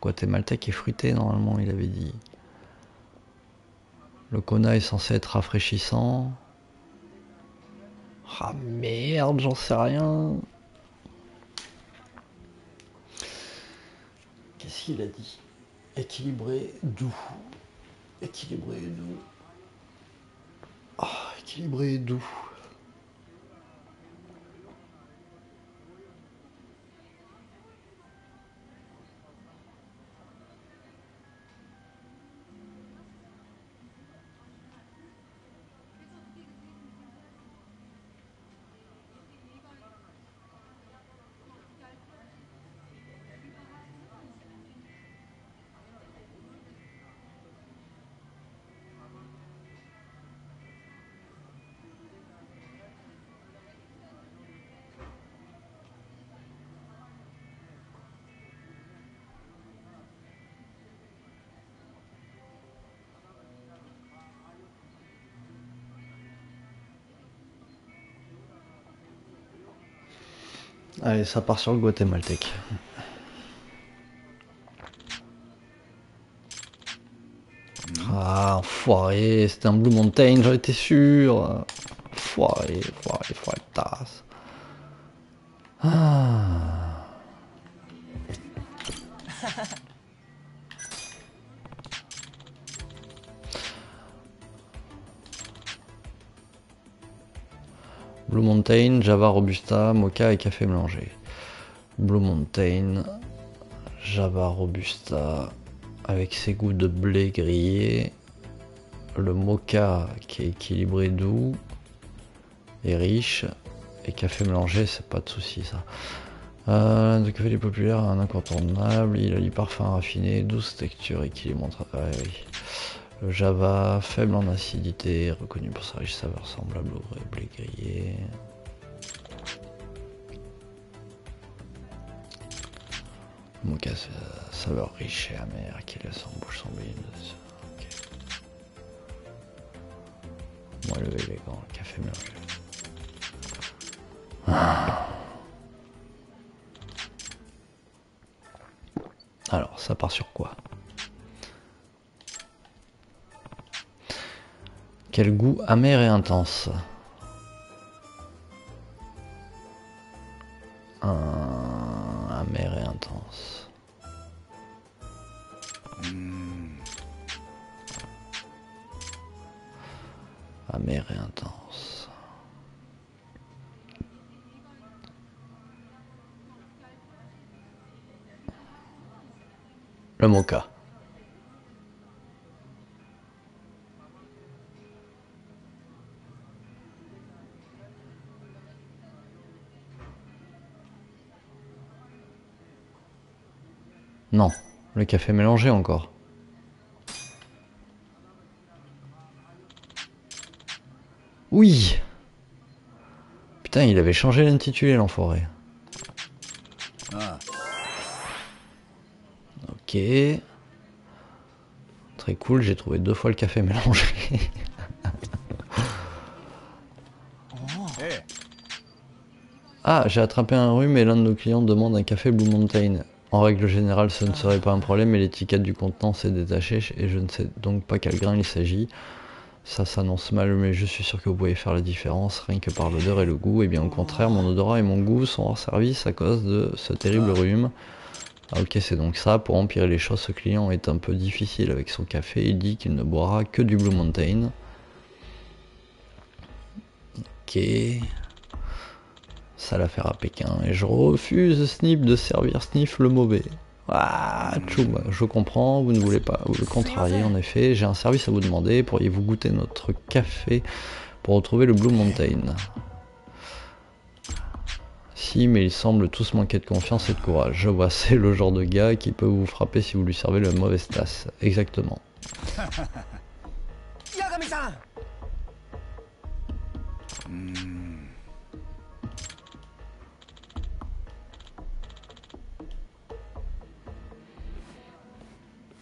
E: Guatémaltèque est fruité, normalement, il avait dit. Le Kona est censé être rafraîchissant. Ah merde, j'en sais rien. Qu'est-ce qu'il a dit? Équilibré, doux. Équilibré, doux. Ah, équilibré, doux. Allez, ça part sur le guatémaltèque. Ah, enfoiré, c'était un Blue Mountain, j'en étais sûr. Foiré, foiré, foiré, tasse. Mountain, Java Robusta, Mocha et café mélangé. Blue Mountain, Java Robusta avec ses goûts de blé grillé. Le Mocha qui est équilibré doux et riche. Et café mélangé, c'est pas de souci ça. Euh, le café des populaires, un incontournable. Il allie parfum raffiné, douce texture, équilibre entre. ouais, oui. Le Java, faible en acidité, reconnu pour sa riche saveur semblable au vrai blé grillé. C'est la saveur riche et amère qui laisse en bouche son bille. Ok. Moelleux élégant, café mélangé. Ah. Alors, ça part sur quoi? Quel goût amer et intense. Le mocha. Non, le café mélangé encore. Oui Putain, il avait changé l'intitulé l'enfoiré.
B: Ah,
E: Ok. Très cool, j'ai trouvé deux fois le café mélangé. [LAUGHS] ah, j'ai attrapé un rhume et l'un de nos clients demande un café Blue Mountain. En règle générale, ce ne serait pas un problème, mais l'étiquette du contenant s'est détachée et je ne sais donc pas quel grain il s'agit. Ça s'annonce mal, mais je suis sûr que vous pouvez faire la différence rien que par l'odeur et le goût. Et bien au contraire, mon odorat et mon goût sont hors service à cause de ce terrible rhume. Ah, ok, c'est donc ça. Pour empirer les choses, ce client est un peu difficile avec son café. Il dit qu'il ne boira que du Blue Mountain. Ok. Ça l'affaire à Pékin. Et je refuse, Snip, de servir Sniff le mauvais. Ah, tchoum, je comprends, vous ne voulez pas vous le contrarier, en effet. J'ai un service à vous demander. Pourriez-vous goûter notre café pour retrouver le Blue Mountain? Si, mais il semble tous manquer de confiance et de courage. Je vois, [LAUGHS] c'est le genre de gars qui peut vous frapper si vous lui servez la mauvaise tasse. Exactement. [LAUGHS]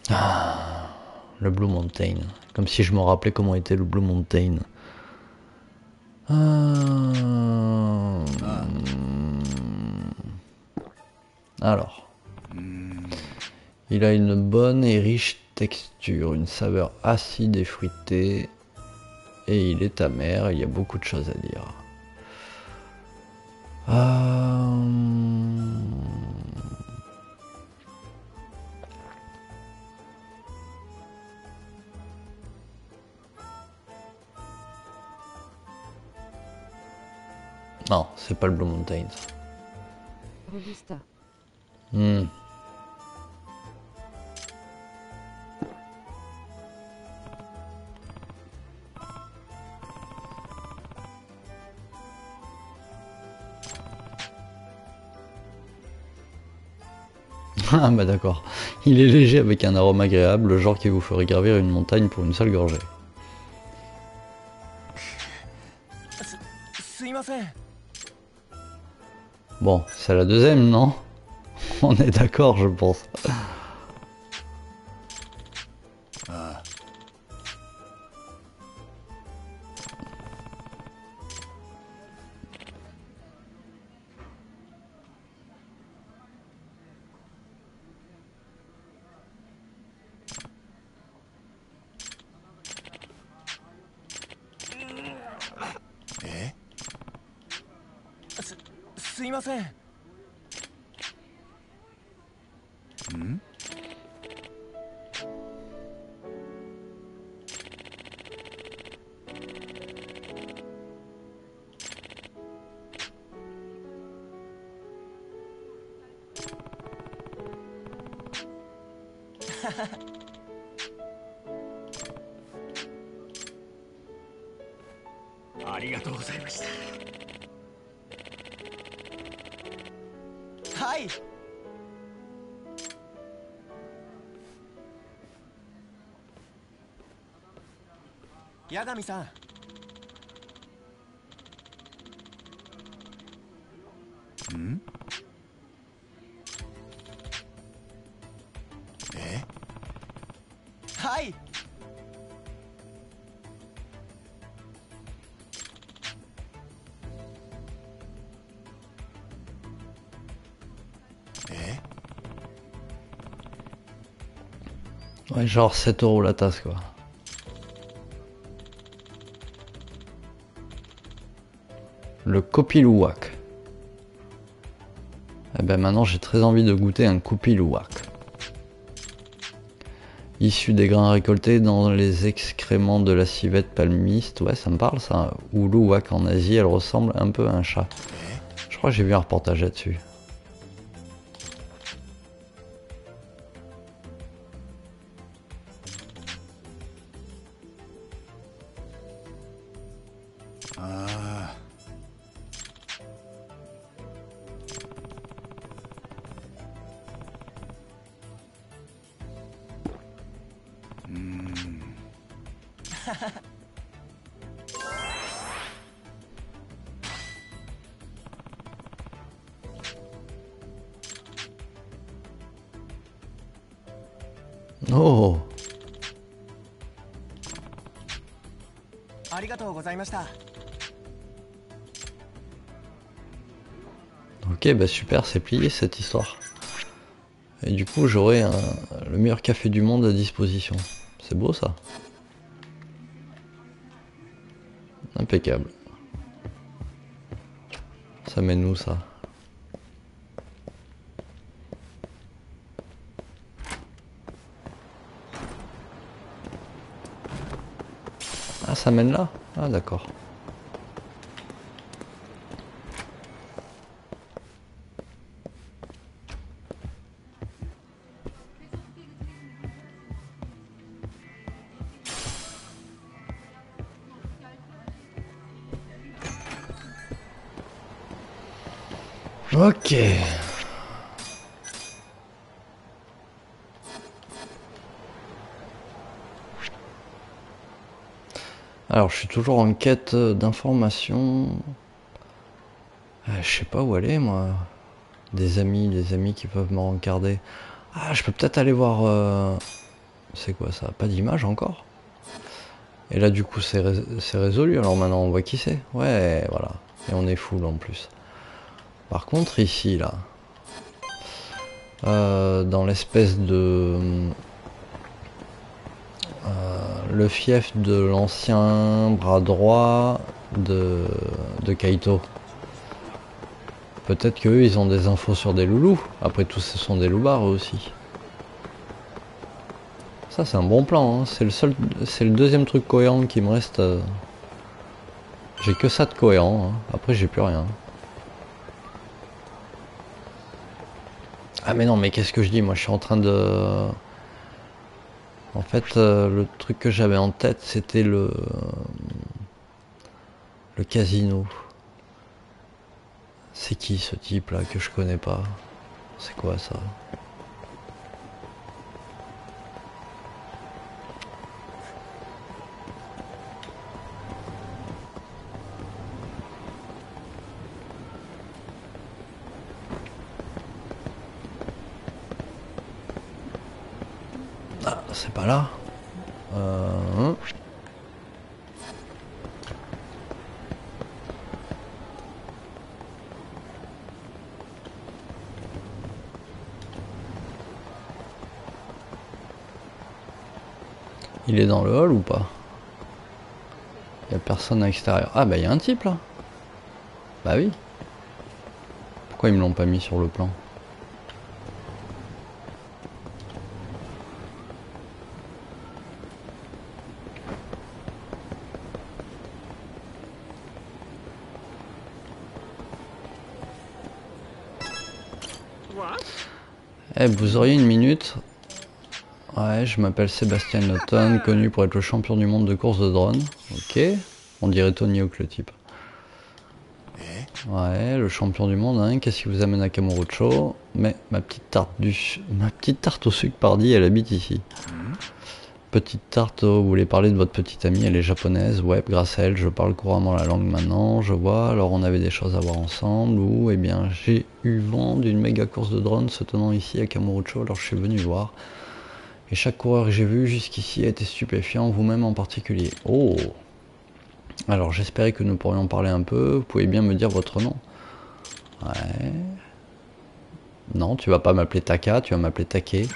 D: Ah,
E: le Blue Mountain. Comme si je me rappelais comment était le Blue Mountain. Ah. Alors. Il a une bonne et riche texture, une saveur acide et fruitée. Et il est amer, il y a beaucoup de choses à dire. Ah. Non, c'est pas le Blue Mountain.
A: Robusta.
E: Hmm. [LAUGHS] Ah bah d'accord. Il est léger avec un arôme agréable, le genre qui vous ferait gravir une montagne pour une seule gorgée. Bon, c'est la deuxième, non? On est d'accord, je pense. Genre 7 euros la tasse, quoi. Le Kopilouak. Eh ben maintenant j'ai très envie de goûter un Kopilouak. Issu des grains récoltés dans les excréments de la civette palmiste. Ouais, ça me parle ça. Ou louak en Asie, elle ressemble un peu à un chat. Je crois que j'ai vu un reportage là-dessus. [LAUGHS] Oh
D: ありがとうございました
E: Ok, bah super, c'est plié cette histoire. Et du coup, j'aurai un- le meilleur café du monde à disposition. C'est beau ça. Impeccable. Ça mène où ça? Ah, ça mène là? Ah, d'accord. Je suis toujours en quête d'informations. Euh, je sais pas où aller, moi. Des amis, des amis qui peuvent me rencarder. Ah, je peux peut-être aller voir. euh, C'est quoi ça Pas d'image encore? Et là, du coup, c'est rés- c'est résolu. Alors maintenant, on voit qui c'est. Ouais, voilà. Et on est full en plus. Par contre, ici, là, euh, dans l'espèce de... le fief de l'ancien bras droit de, de Kaito. Peut-être qu'eux, ils ont des infos sur des loulous. Après tout, ce sont des loupards aussi. Ça, c'est un bon plan. hein. C'est le seul, c'est le deuxième truc cohérent qui me reste. euh. J'ai que ça de cohérent. hein. Après, j'ai plus rien. Ah mais non, mais qu'est-ce que je dis? Moi, je suis en train de... En fait, euh, le truc que j'avais en tête, c'était le... Le casino. C'est qui ce type là que je connais pas? C'est quoi ça? Ah, c'est pas là. Euh... Il est dans le hall ou pas? Il a personne à l'extérieur. Ah bah il y a un type là. Bah oui. Pourquoi ils me l'ont pas mis sur le plan? Eh, vous auriez une minute Ouais, je m'appelle Sébastien Notton, connu pour être le champion du monde de course de drone. Ok. On dirait Tony Hawk le type. Ouais, le champion du monde, hein. Qu'est-ce qui vous amène à Kamurocho Mais ma petite tarte du, ma petite tarte au sucre, pardi, elle habite ici. Petite tarte, oh, vous voulez parler de votre petite amie, elle est japonaise. Ouais, grâce à elle, je parle couramment la langue maintenant. Je vois. Alors, on avait des choses à voir ensemble. Ou, eh bien, j'ai eu vent d'une méga course de drone se tenant ici à Kamurocho. Alors, je suis venu voir. Et chaque coureur que j'ai vu jusqu'ici a été stupéfiant, vous-même en particulier. Oh Alors j'espérais que nous pourrions parler un peu. Vous pouvez bien me dire votre nom Ouais. Non, tu vas pas m'appeler Taka, tu vas m'appeler Take.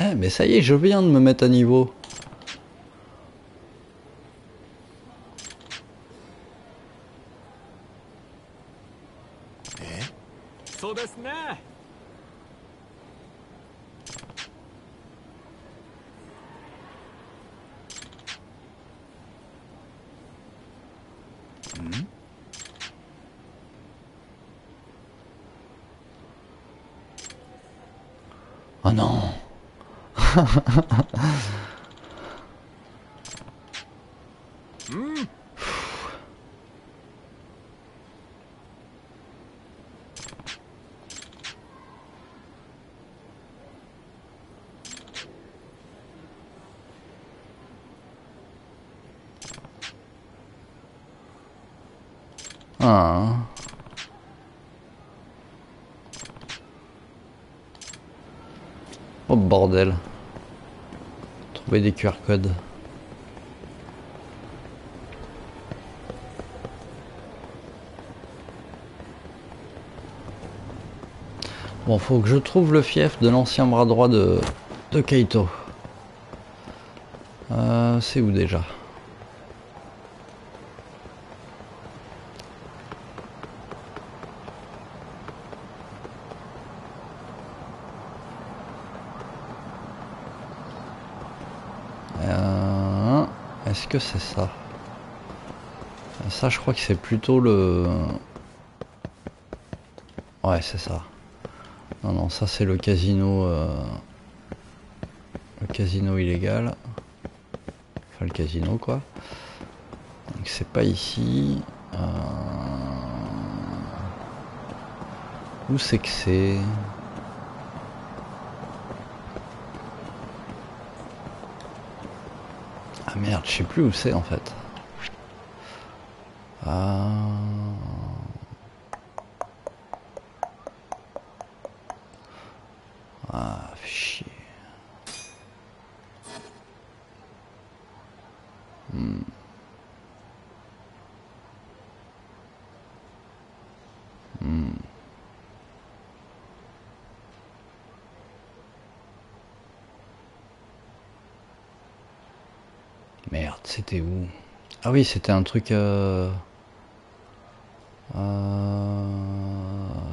E: Eh, mais ça y est, je viens de me mettre à niveau. Ah. Oh bordel. Des QR codes. Bon, faut que je trouve le fief de l'ancien bras droit de, de Kaito. Euh, c'est où déjà? Que c'est ça Ça, je crois que c'est plutôt le... Ouais, c'est ça. Non, non, ça c'est le casino... euh, Le casino illégal. Enfin, le casino, quoi. Donc c'est pas ici. Euh, Où c'est que c'est? Merde, je sais plus où c'est en fait. Ah fais chier. Hmm. Hmm. Merde, c'était où Ah oui, c'était un truc. Euh... euh,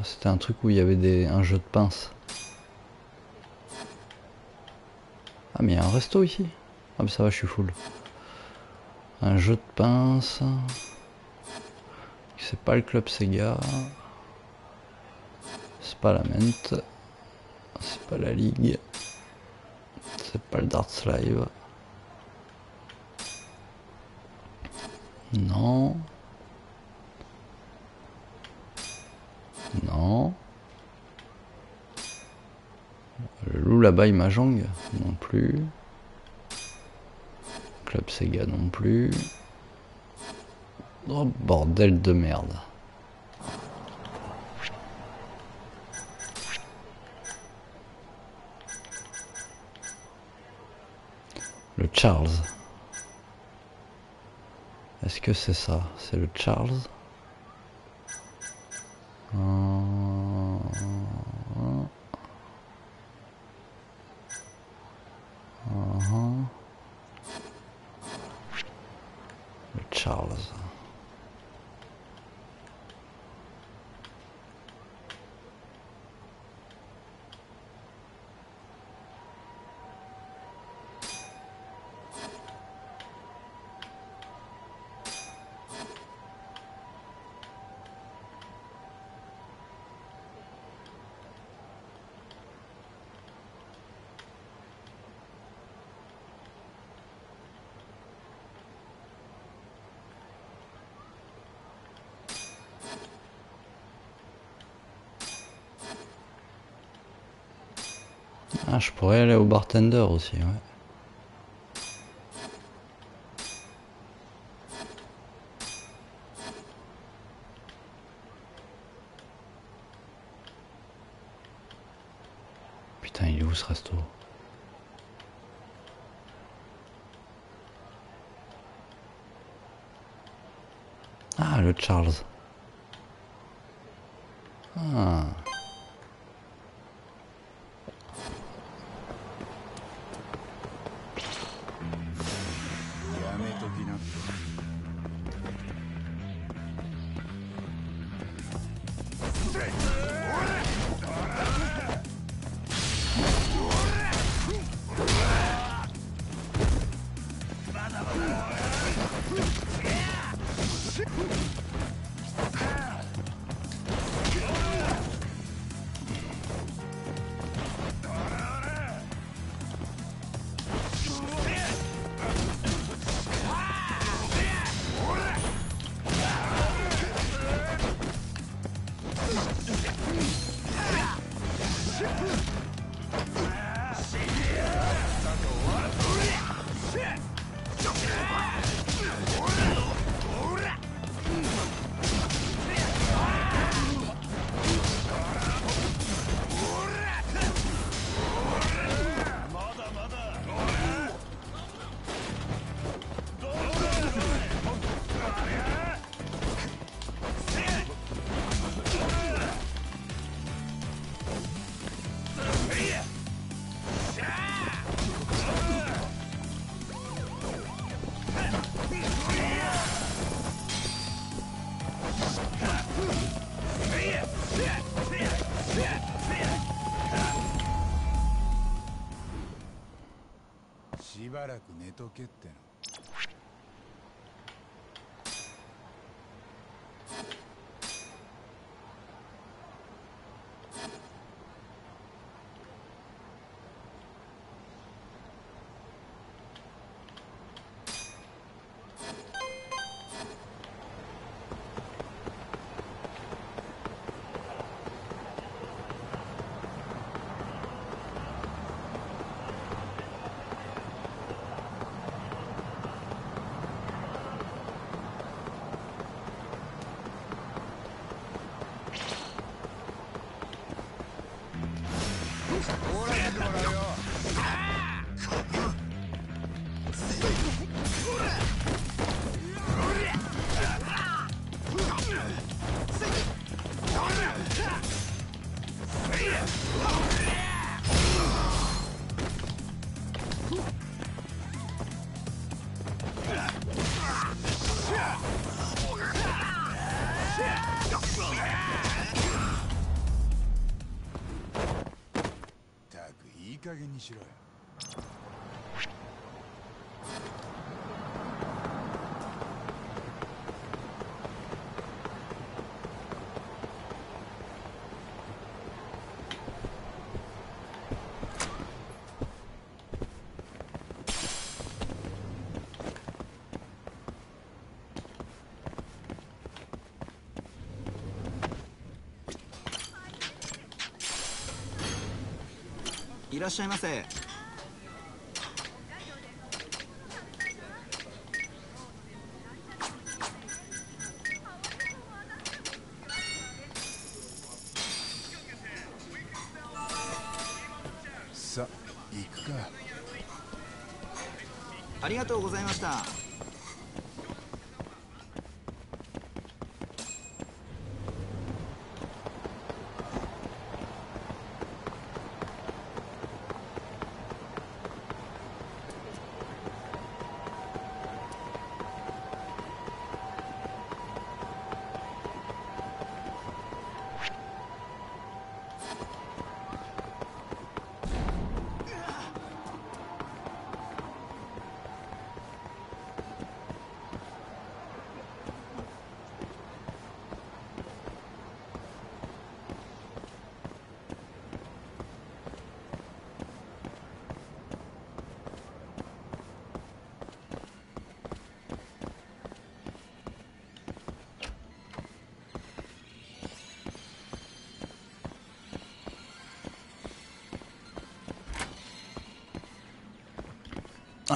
E: C'était un truc où il y avait des... un jeu de pince. Ah mais il y a un resto ici Ah mais ça va, je suis full. Un jeu de pince. C'est pas le club Sega. C'est pas la Ment. C'est pas la Ligue. C'est pas le Darts Live. Non. Non. Il mahjong non plus. Club Sega non plus. Oh bordel de merde. Le Charles. Est-ce que c'est ça? C'est le Charles? Euh, uh-huh. Le Charles. Je pourrais aller au bartender aussi, ouais.
B: とけってのい
F: らっしゃいませ。
B: さ行くか。
F: ありがとうございました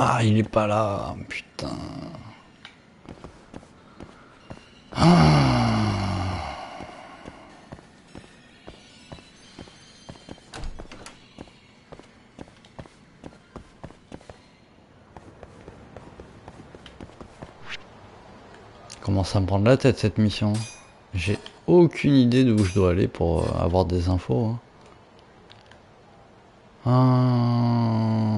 E: Ah, il est pas là, putain. Ah. Commence à me prendre la tête cette mission? J'ai aucune idée d'où je dois aller pour euh, avoir des infos. hein. Hum.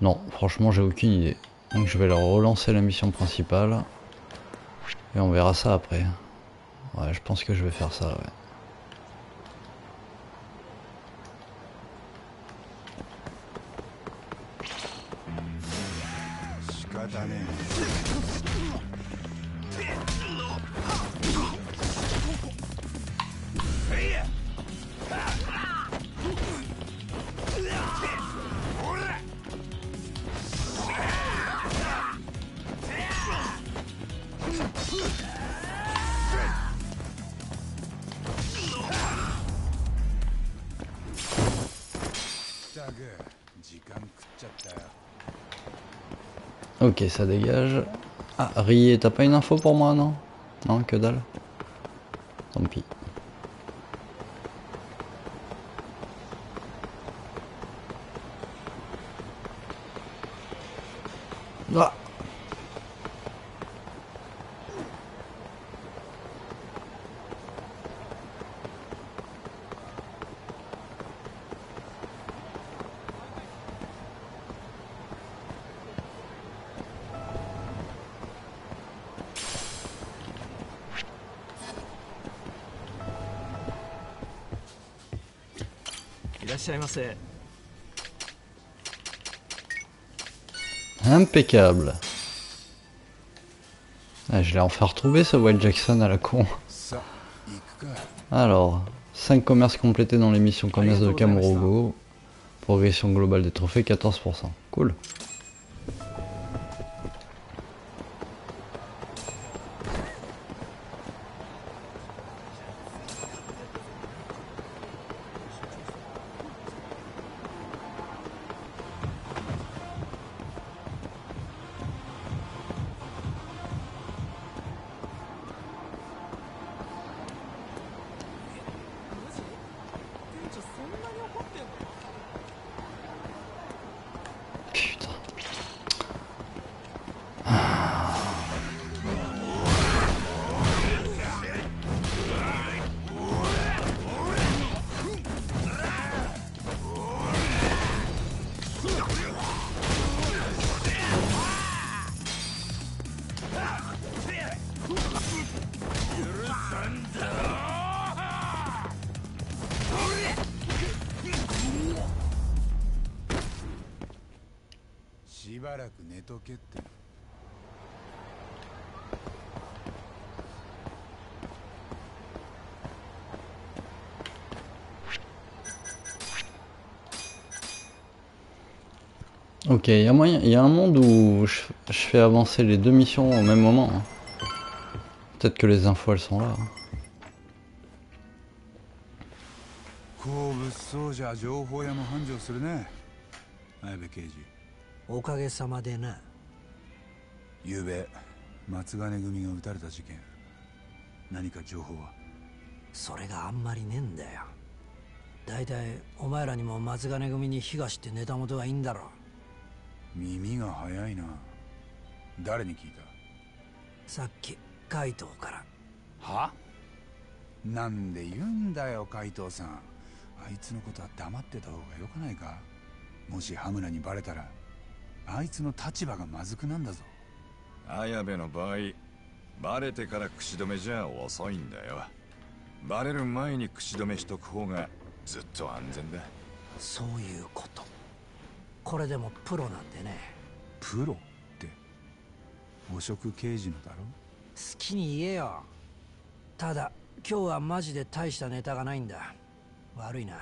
E: Non, franchement, j'ai aucune idée. Donc je vais leur relancer la mission principale. Et on verra ça après. Ouais, je pense que je vais faire ça, ouais. Dégage. Ah, Rie, t'as pas une info pour moi, non? Non, que dalle. Impeccable. Ah, je l'ai enfin retrouvé ce Wild Jackson à la con. Alors, 5 commerces complétés dans les missions commerce de Kamurogo. Progression globale des trophées 14%. Cool. Ok, il y a moyen, y a un monde où je, je fais avancer les deux missions au même moment. hein. Peut-être que les infos elles sont là. hein.
B: 好物騒じゃ情報屋も繁盛するね綾部刑事
G: おかげさまでな
B: ゆうべ松金組が撃たれた事件何か情報は
G: それがあんまりねえんだよ大体お前らにも松金組に東ってネタ元がいいんだろ
B: 耳が早いな。誰に聞い
G: さっき海藤から。
B: たは？なんで言うんだよ海藤さん。あいつのことは黙ってた方がよくないか？もし羽村にバレたらあいつの立場がまずくなんだぞ。
H: 綾部の場合バレてから口止めじゃ遅いんだよ。バレる前に口止めしとく方がずっと安全だ。
G: そういうことこれでもプロなんでね。
B: プロって？汚職刑事のだろ？
G: 好きに言えよ。ただ今日はマジで大したネタがないんだ。悪いな。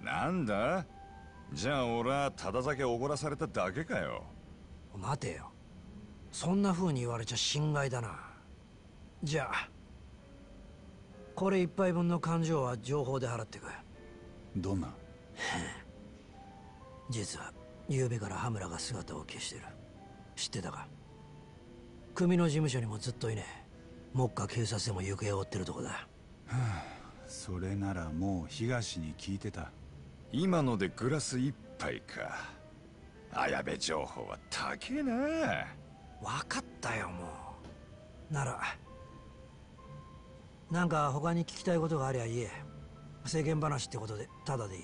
H: なんだ？じゃあ俺はただだけおごらされただけかよ。
G: 待てよ。そんな風に言われちゃ心外だな。じゃあこれ一杯分の勘定は情報で払ってく。
B: どんな？[LAUGHS]
G: 実は昨べから羽村が姿を消してる。知ってたか？組の事務所にもずっといねえ。目下警察でも行方を追ってるとこだ。
B: それならもう東に聞いてた。
H: 今のでグラス一杯か。綾部情報は高えな。
G: 分かったよもう。ならなんか他に聞きたいことがありゃ言え。世間話ってことでただでいい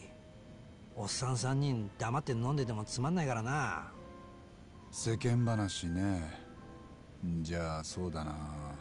G: おっさん3人黙って飲んでてもつまんないからな。
B: 世間話ね。じゃあそうだな。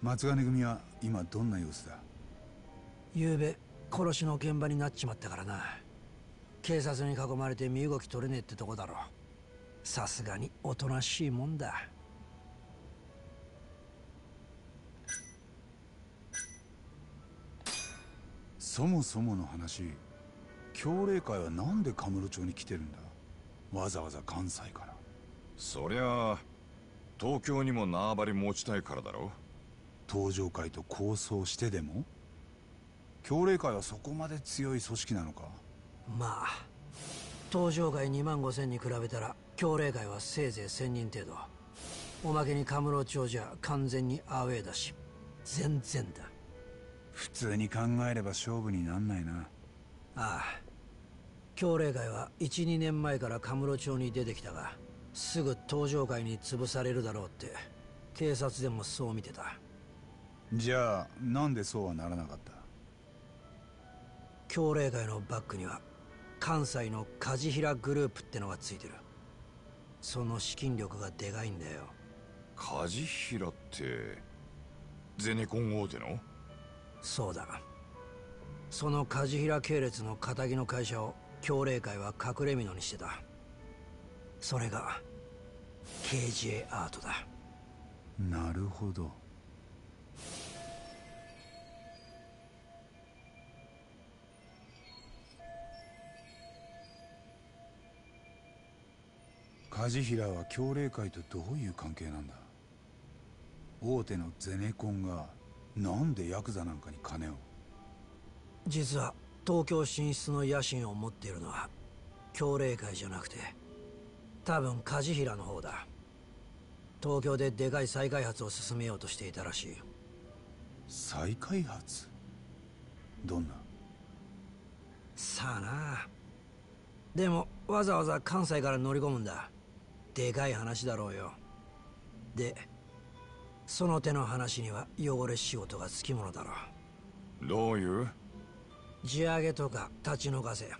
B: 松金組は今どんな様子だ？
G: 昨べ殺しの現場になっちまったからな。警察に囲まれて身動き取れねえってとこだろさすがにおとなしいもんだ。
B: そもそもの話協励会はなんでカムロ町に来てるんだ？わざわざ関西から。
H: そりゃあ東京にも縄張り持ちたいからだろ
B: 登場会と構想してでも？協励会はそこまで強い組織なのか？
G: まあ登場会2万5千に比べたら協励会はせいぜい1000人程度。おまけにカムロ町じゃ完全にアウェーだし全然だ。
B: 普通に考えれば勝負になんないな。
G: ああ。協霊会は12年前からカムロ町に出てきたがすぐ登場会に潰されるだろうって警察でもそう見てた
B: じゃあなんでそうはならなかった？
G: 協霊会のバックには関西の梶平グループってのがついてる。その資金力がでかいんだよ。
H: 梶平ってゼネコン大手の？
G: そうだ。その梶平系列の仇の会社を協霊会は隠れ蓑にしてた。それが KJ アートだ。
B: なるほど梶平は協霊会とどういう関係なんだ？大手のゼネコンがなんでヤクザなんかに金を？
G: 実は東京進出の野心を持っているのは協霊会じゃなくて多分梶平の方だ。東京ででかい再開発を進めようとしていたらしい。
B: 再開発？どんな？
G: さあな。でもわざわざ関西から乗り込むんだでかい話だろうよ。でその手の話には汚れ仕事がつきものだろ
H: う。どういう？
G: 地上げとか立ち退かせ。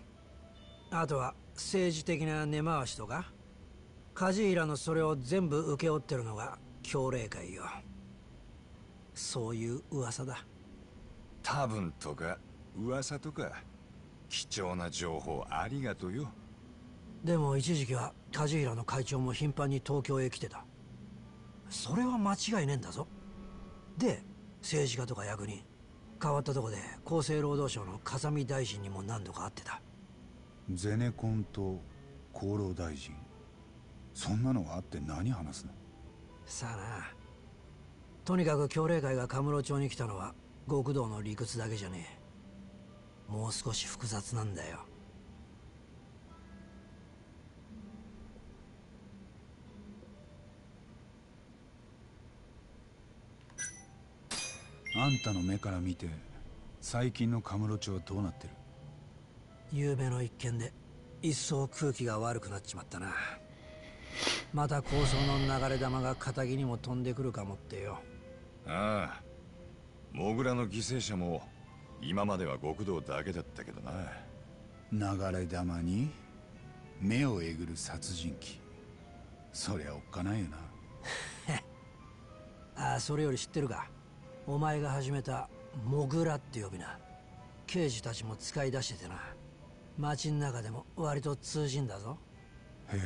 G: あとは政治的な根回しとか。梶平のそれを全部請け負ってるのが協霊会よ。そういう噂だ。
H: 多分とか噂とか。貴重な情報ありがとうよ。
G: でも一時期は梶平の会長も頻繁に東京へ来てた。それは間違いねえんだぞ。で政治家とか役人変わったとこで厚生労働省の風見大臣にも何度か会ってた。
B: ゼネコンと厚労大臣。そんなのがあって何話すの？
G: さあな。とにかく協霊会がカムロ町に来たのは極道の理屈だけじゃねえ。もう少し複雑なんだよ
B: あんたの目から見て最近のカムロ町はどうなってる？
G: 昨べの一件で一層空気が悪くなっちまったな。また構想の流れ弾が仇にも飛んでくるかもってよ。
H: ああモグラの犠牲者も今までは極道だけだったけどな。
B: 流れ弾に目をえぐる殺人鬼。そりゃおっかないよ
G: な。[LAUGHS] ああそれより知ってるか？お前が始めたモグラって呼びな。刑事たちも使い出しててな。街ん中でも割と通じんだぞ。
B: へえ。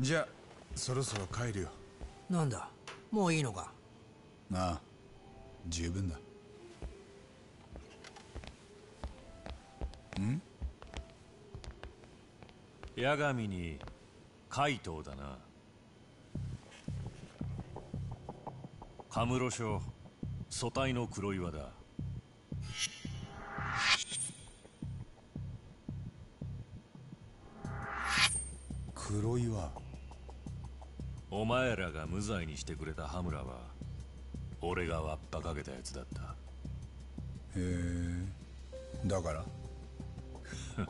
B: じゃあそろそろ帰るよ。
G: なんだ？もういいのか？
B: ああ十分だ。ん？
I: 八神に怪盗だな。カムロ署組対の黒岩だ。
B: 黒岩？
I: お前らが無罪にしてくれた羽村は俺がわっぱかけたやつだった。
B: へえ。だから？[LAUGHS]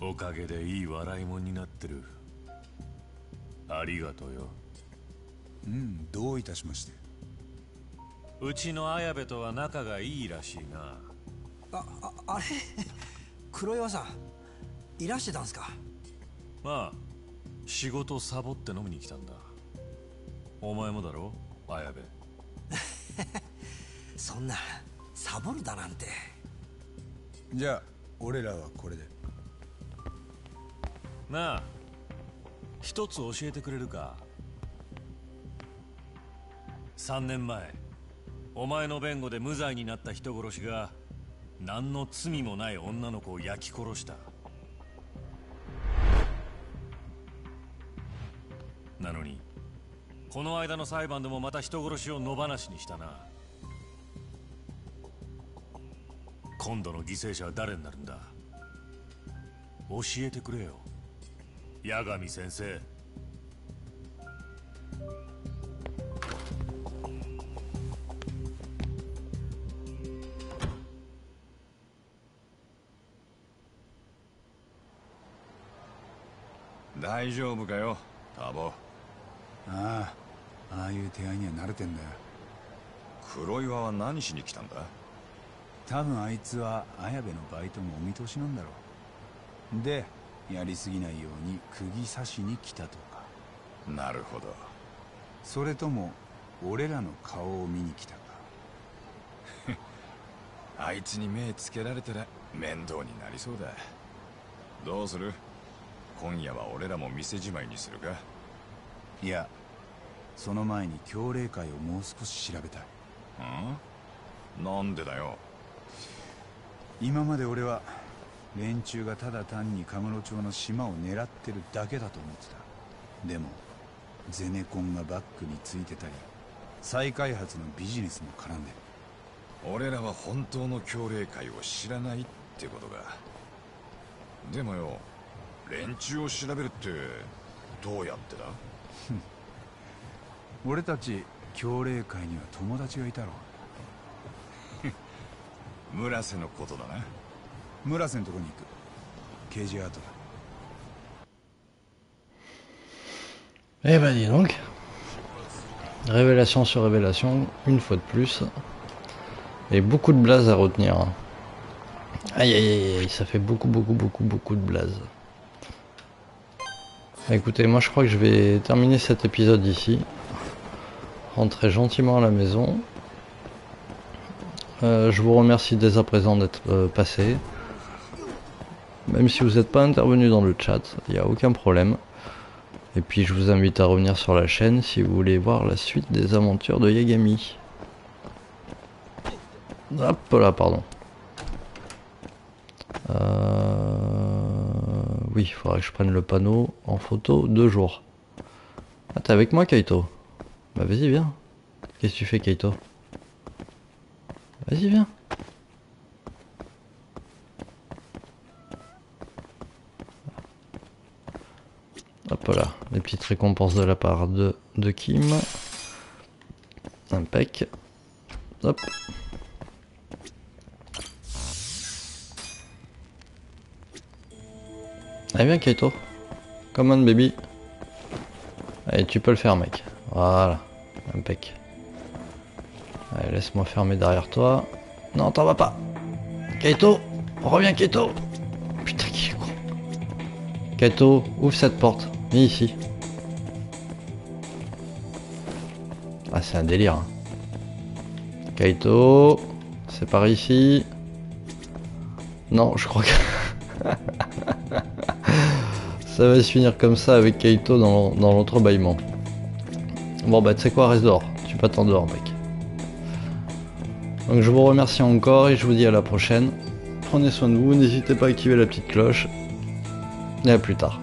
I: おかげでいい笑いもんになってる。ありがとうよ。
B: うんどういたしまして。
I: うちの綾部とは仲がいいらしいな。
G: あああれ？[LAUGHS] 黒岩さんいらしてたんすか？
I: まあ仕事サボって飲みに来たんだ。お前もだろ？綾部 [LAUGHS]
G: そんなサボるだなんて。
B: じゃあ俺らはこれで。
I: なあ一つ教えてくれるか？3年前お前の弁護で無罪になった人殺しが何の罪もない女の子を焼き殺したこの間の裁判でもまた人殺しを野放しにしたな。今度の犠牲者は誰になるんだ？教えてくれよ。八神先生。
H: 大丈夫かよタボ。
B: 手合いには慣れてんだよ。
H: 黒岩は何しに来たんだ？
B: 多分あいつは綾部のバイトのお見通しなんだろう。でやりすぎないように釘刺しに来たとか。
H: なるほど。
B: それとも俺らの顔を見に来たか。[LAUGHS]
H: あいつに目つけられたら面倒になりそうだ。どうする？今夜は俺らも店じまいにするか？
B: いやその前に協励会をもう少し調べたい。
H: ん？なんでだよ。
B: 今まで俺は連中がただ単にカムロ町の島を狙ってるだけだと思ってた。でもゼネコンがバックについてたり再開発のビジネスも絡んで
H: 俺らは本当の協励会を知らないってことかでもよ連中を調べるってどうやってだ？[LAUGHS]
B: 俺たち協励会には友達がいたろ
H: 村瀬のことだな
B: 村瀬のとこに行く刑事アートだ [LAUGHS]
E: Eh ben dis donc. Révélation sur révélation, une fois de plus. Et beaucoup de blazes à retenir. hein. Aïe aïe aïe aïe, ça fait beaucoup beaucoup beaucoup beaucoup de blazes. Écoutez, moi je crois que je vais terminer cet épisode ici. Rentrer gentiment à la maison. Euh, je vous remercie dès à présent d'être euh, passé. Même si vous n'êtes pas intervenu dans le chat, il n'y a aucun problème. Et puis je vous invite à revenir sur la chaîne si vous voulez voir la suite des aventures de Yagami. Hop là, pardon. Euh... Oui, il faudrait que je prenne le panneau en photo deux jours. Ah, t'es avec moi, Kaito? Bah vas-y, viens. Qu'est-ce que tu fais, Kaito? Vas-y, viens. Hop là, les petites récompenses de la part de, de Kim. Impec. Hop. Allez viens Kaito. Come on baby. Allez tu peux le faire mec. Voilà. Impec. Allez laisse-moi fermer derrière toi. Non t'en vas pas. Kaito. Reviens Kaito. Putain qui est. Kaito, ouvre cette porte. Viens ici. Ah, c'est un délire. hein. Kaito, c'est par ici. Non, je crois que... [LAUGHS] ça va se finir comme ça avec Kaito dans, dans l'entrebâillement. Bon bah tu sais quoi, reste dehors. Tu peux t'en dehors mec. Donc je vous remercie encore et je vous dis à la prochaine. Prenez soin de vous, n'hésitez pas à activer la petite cloche. Et à plus tard.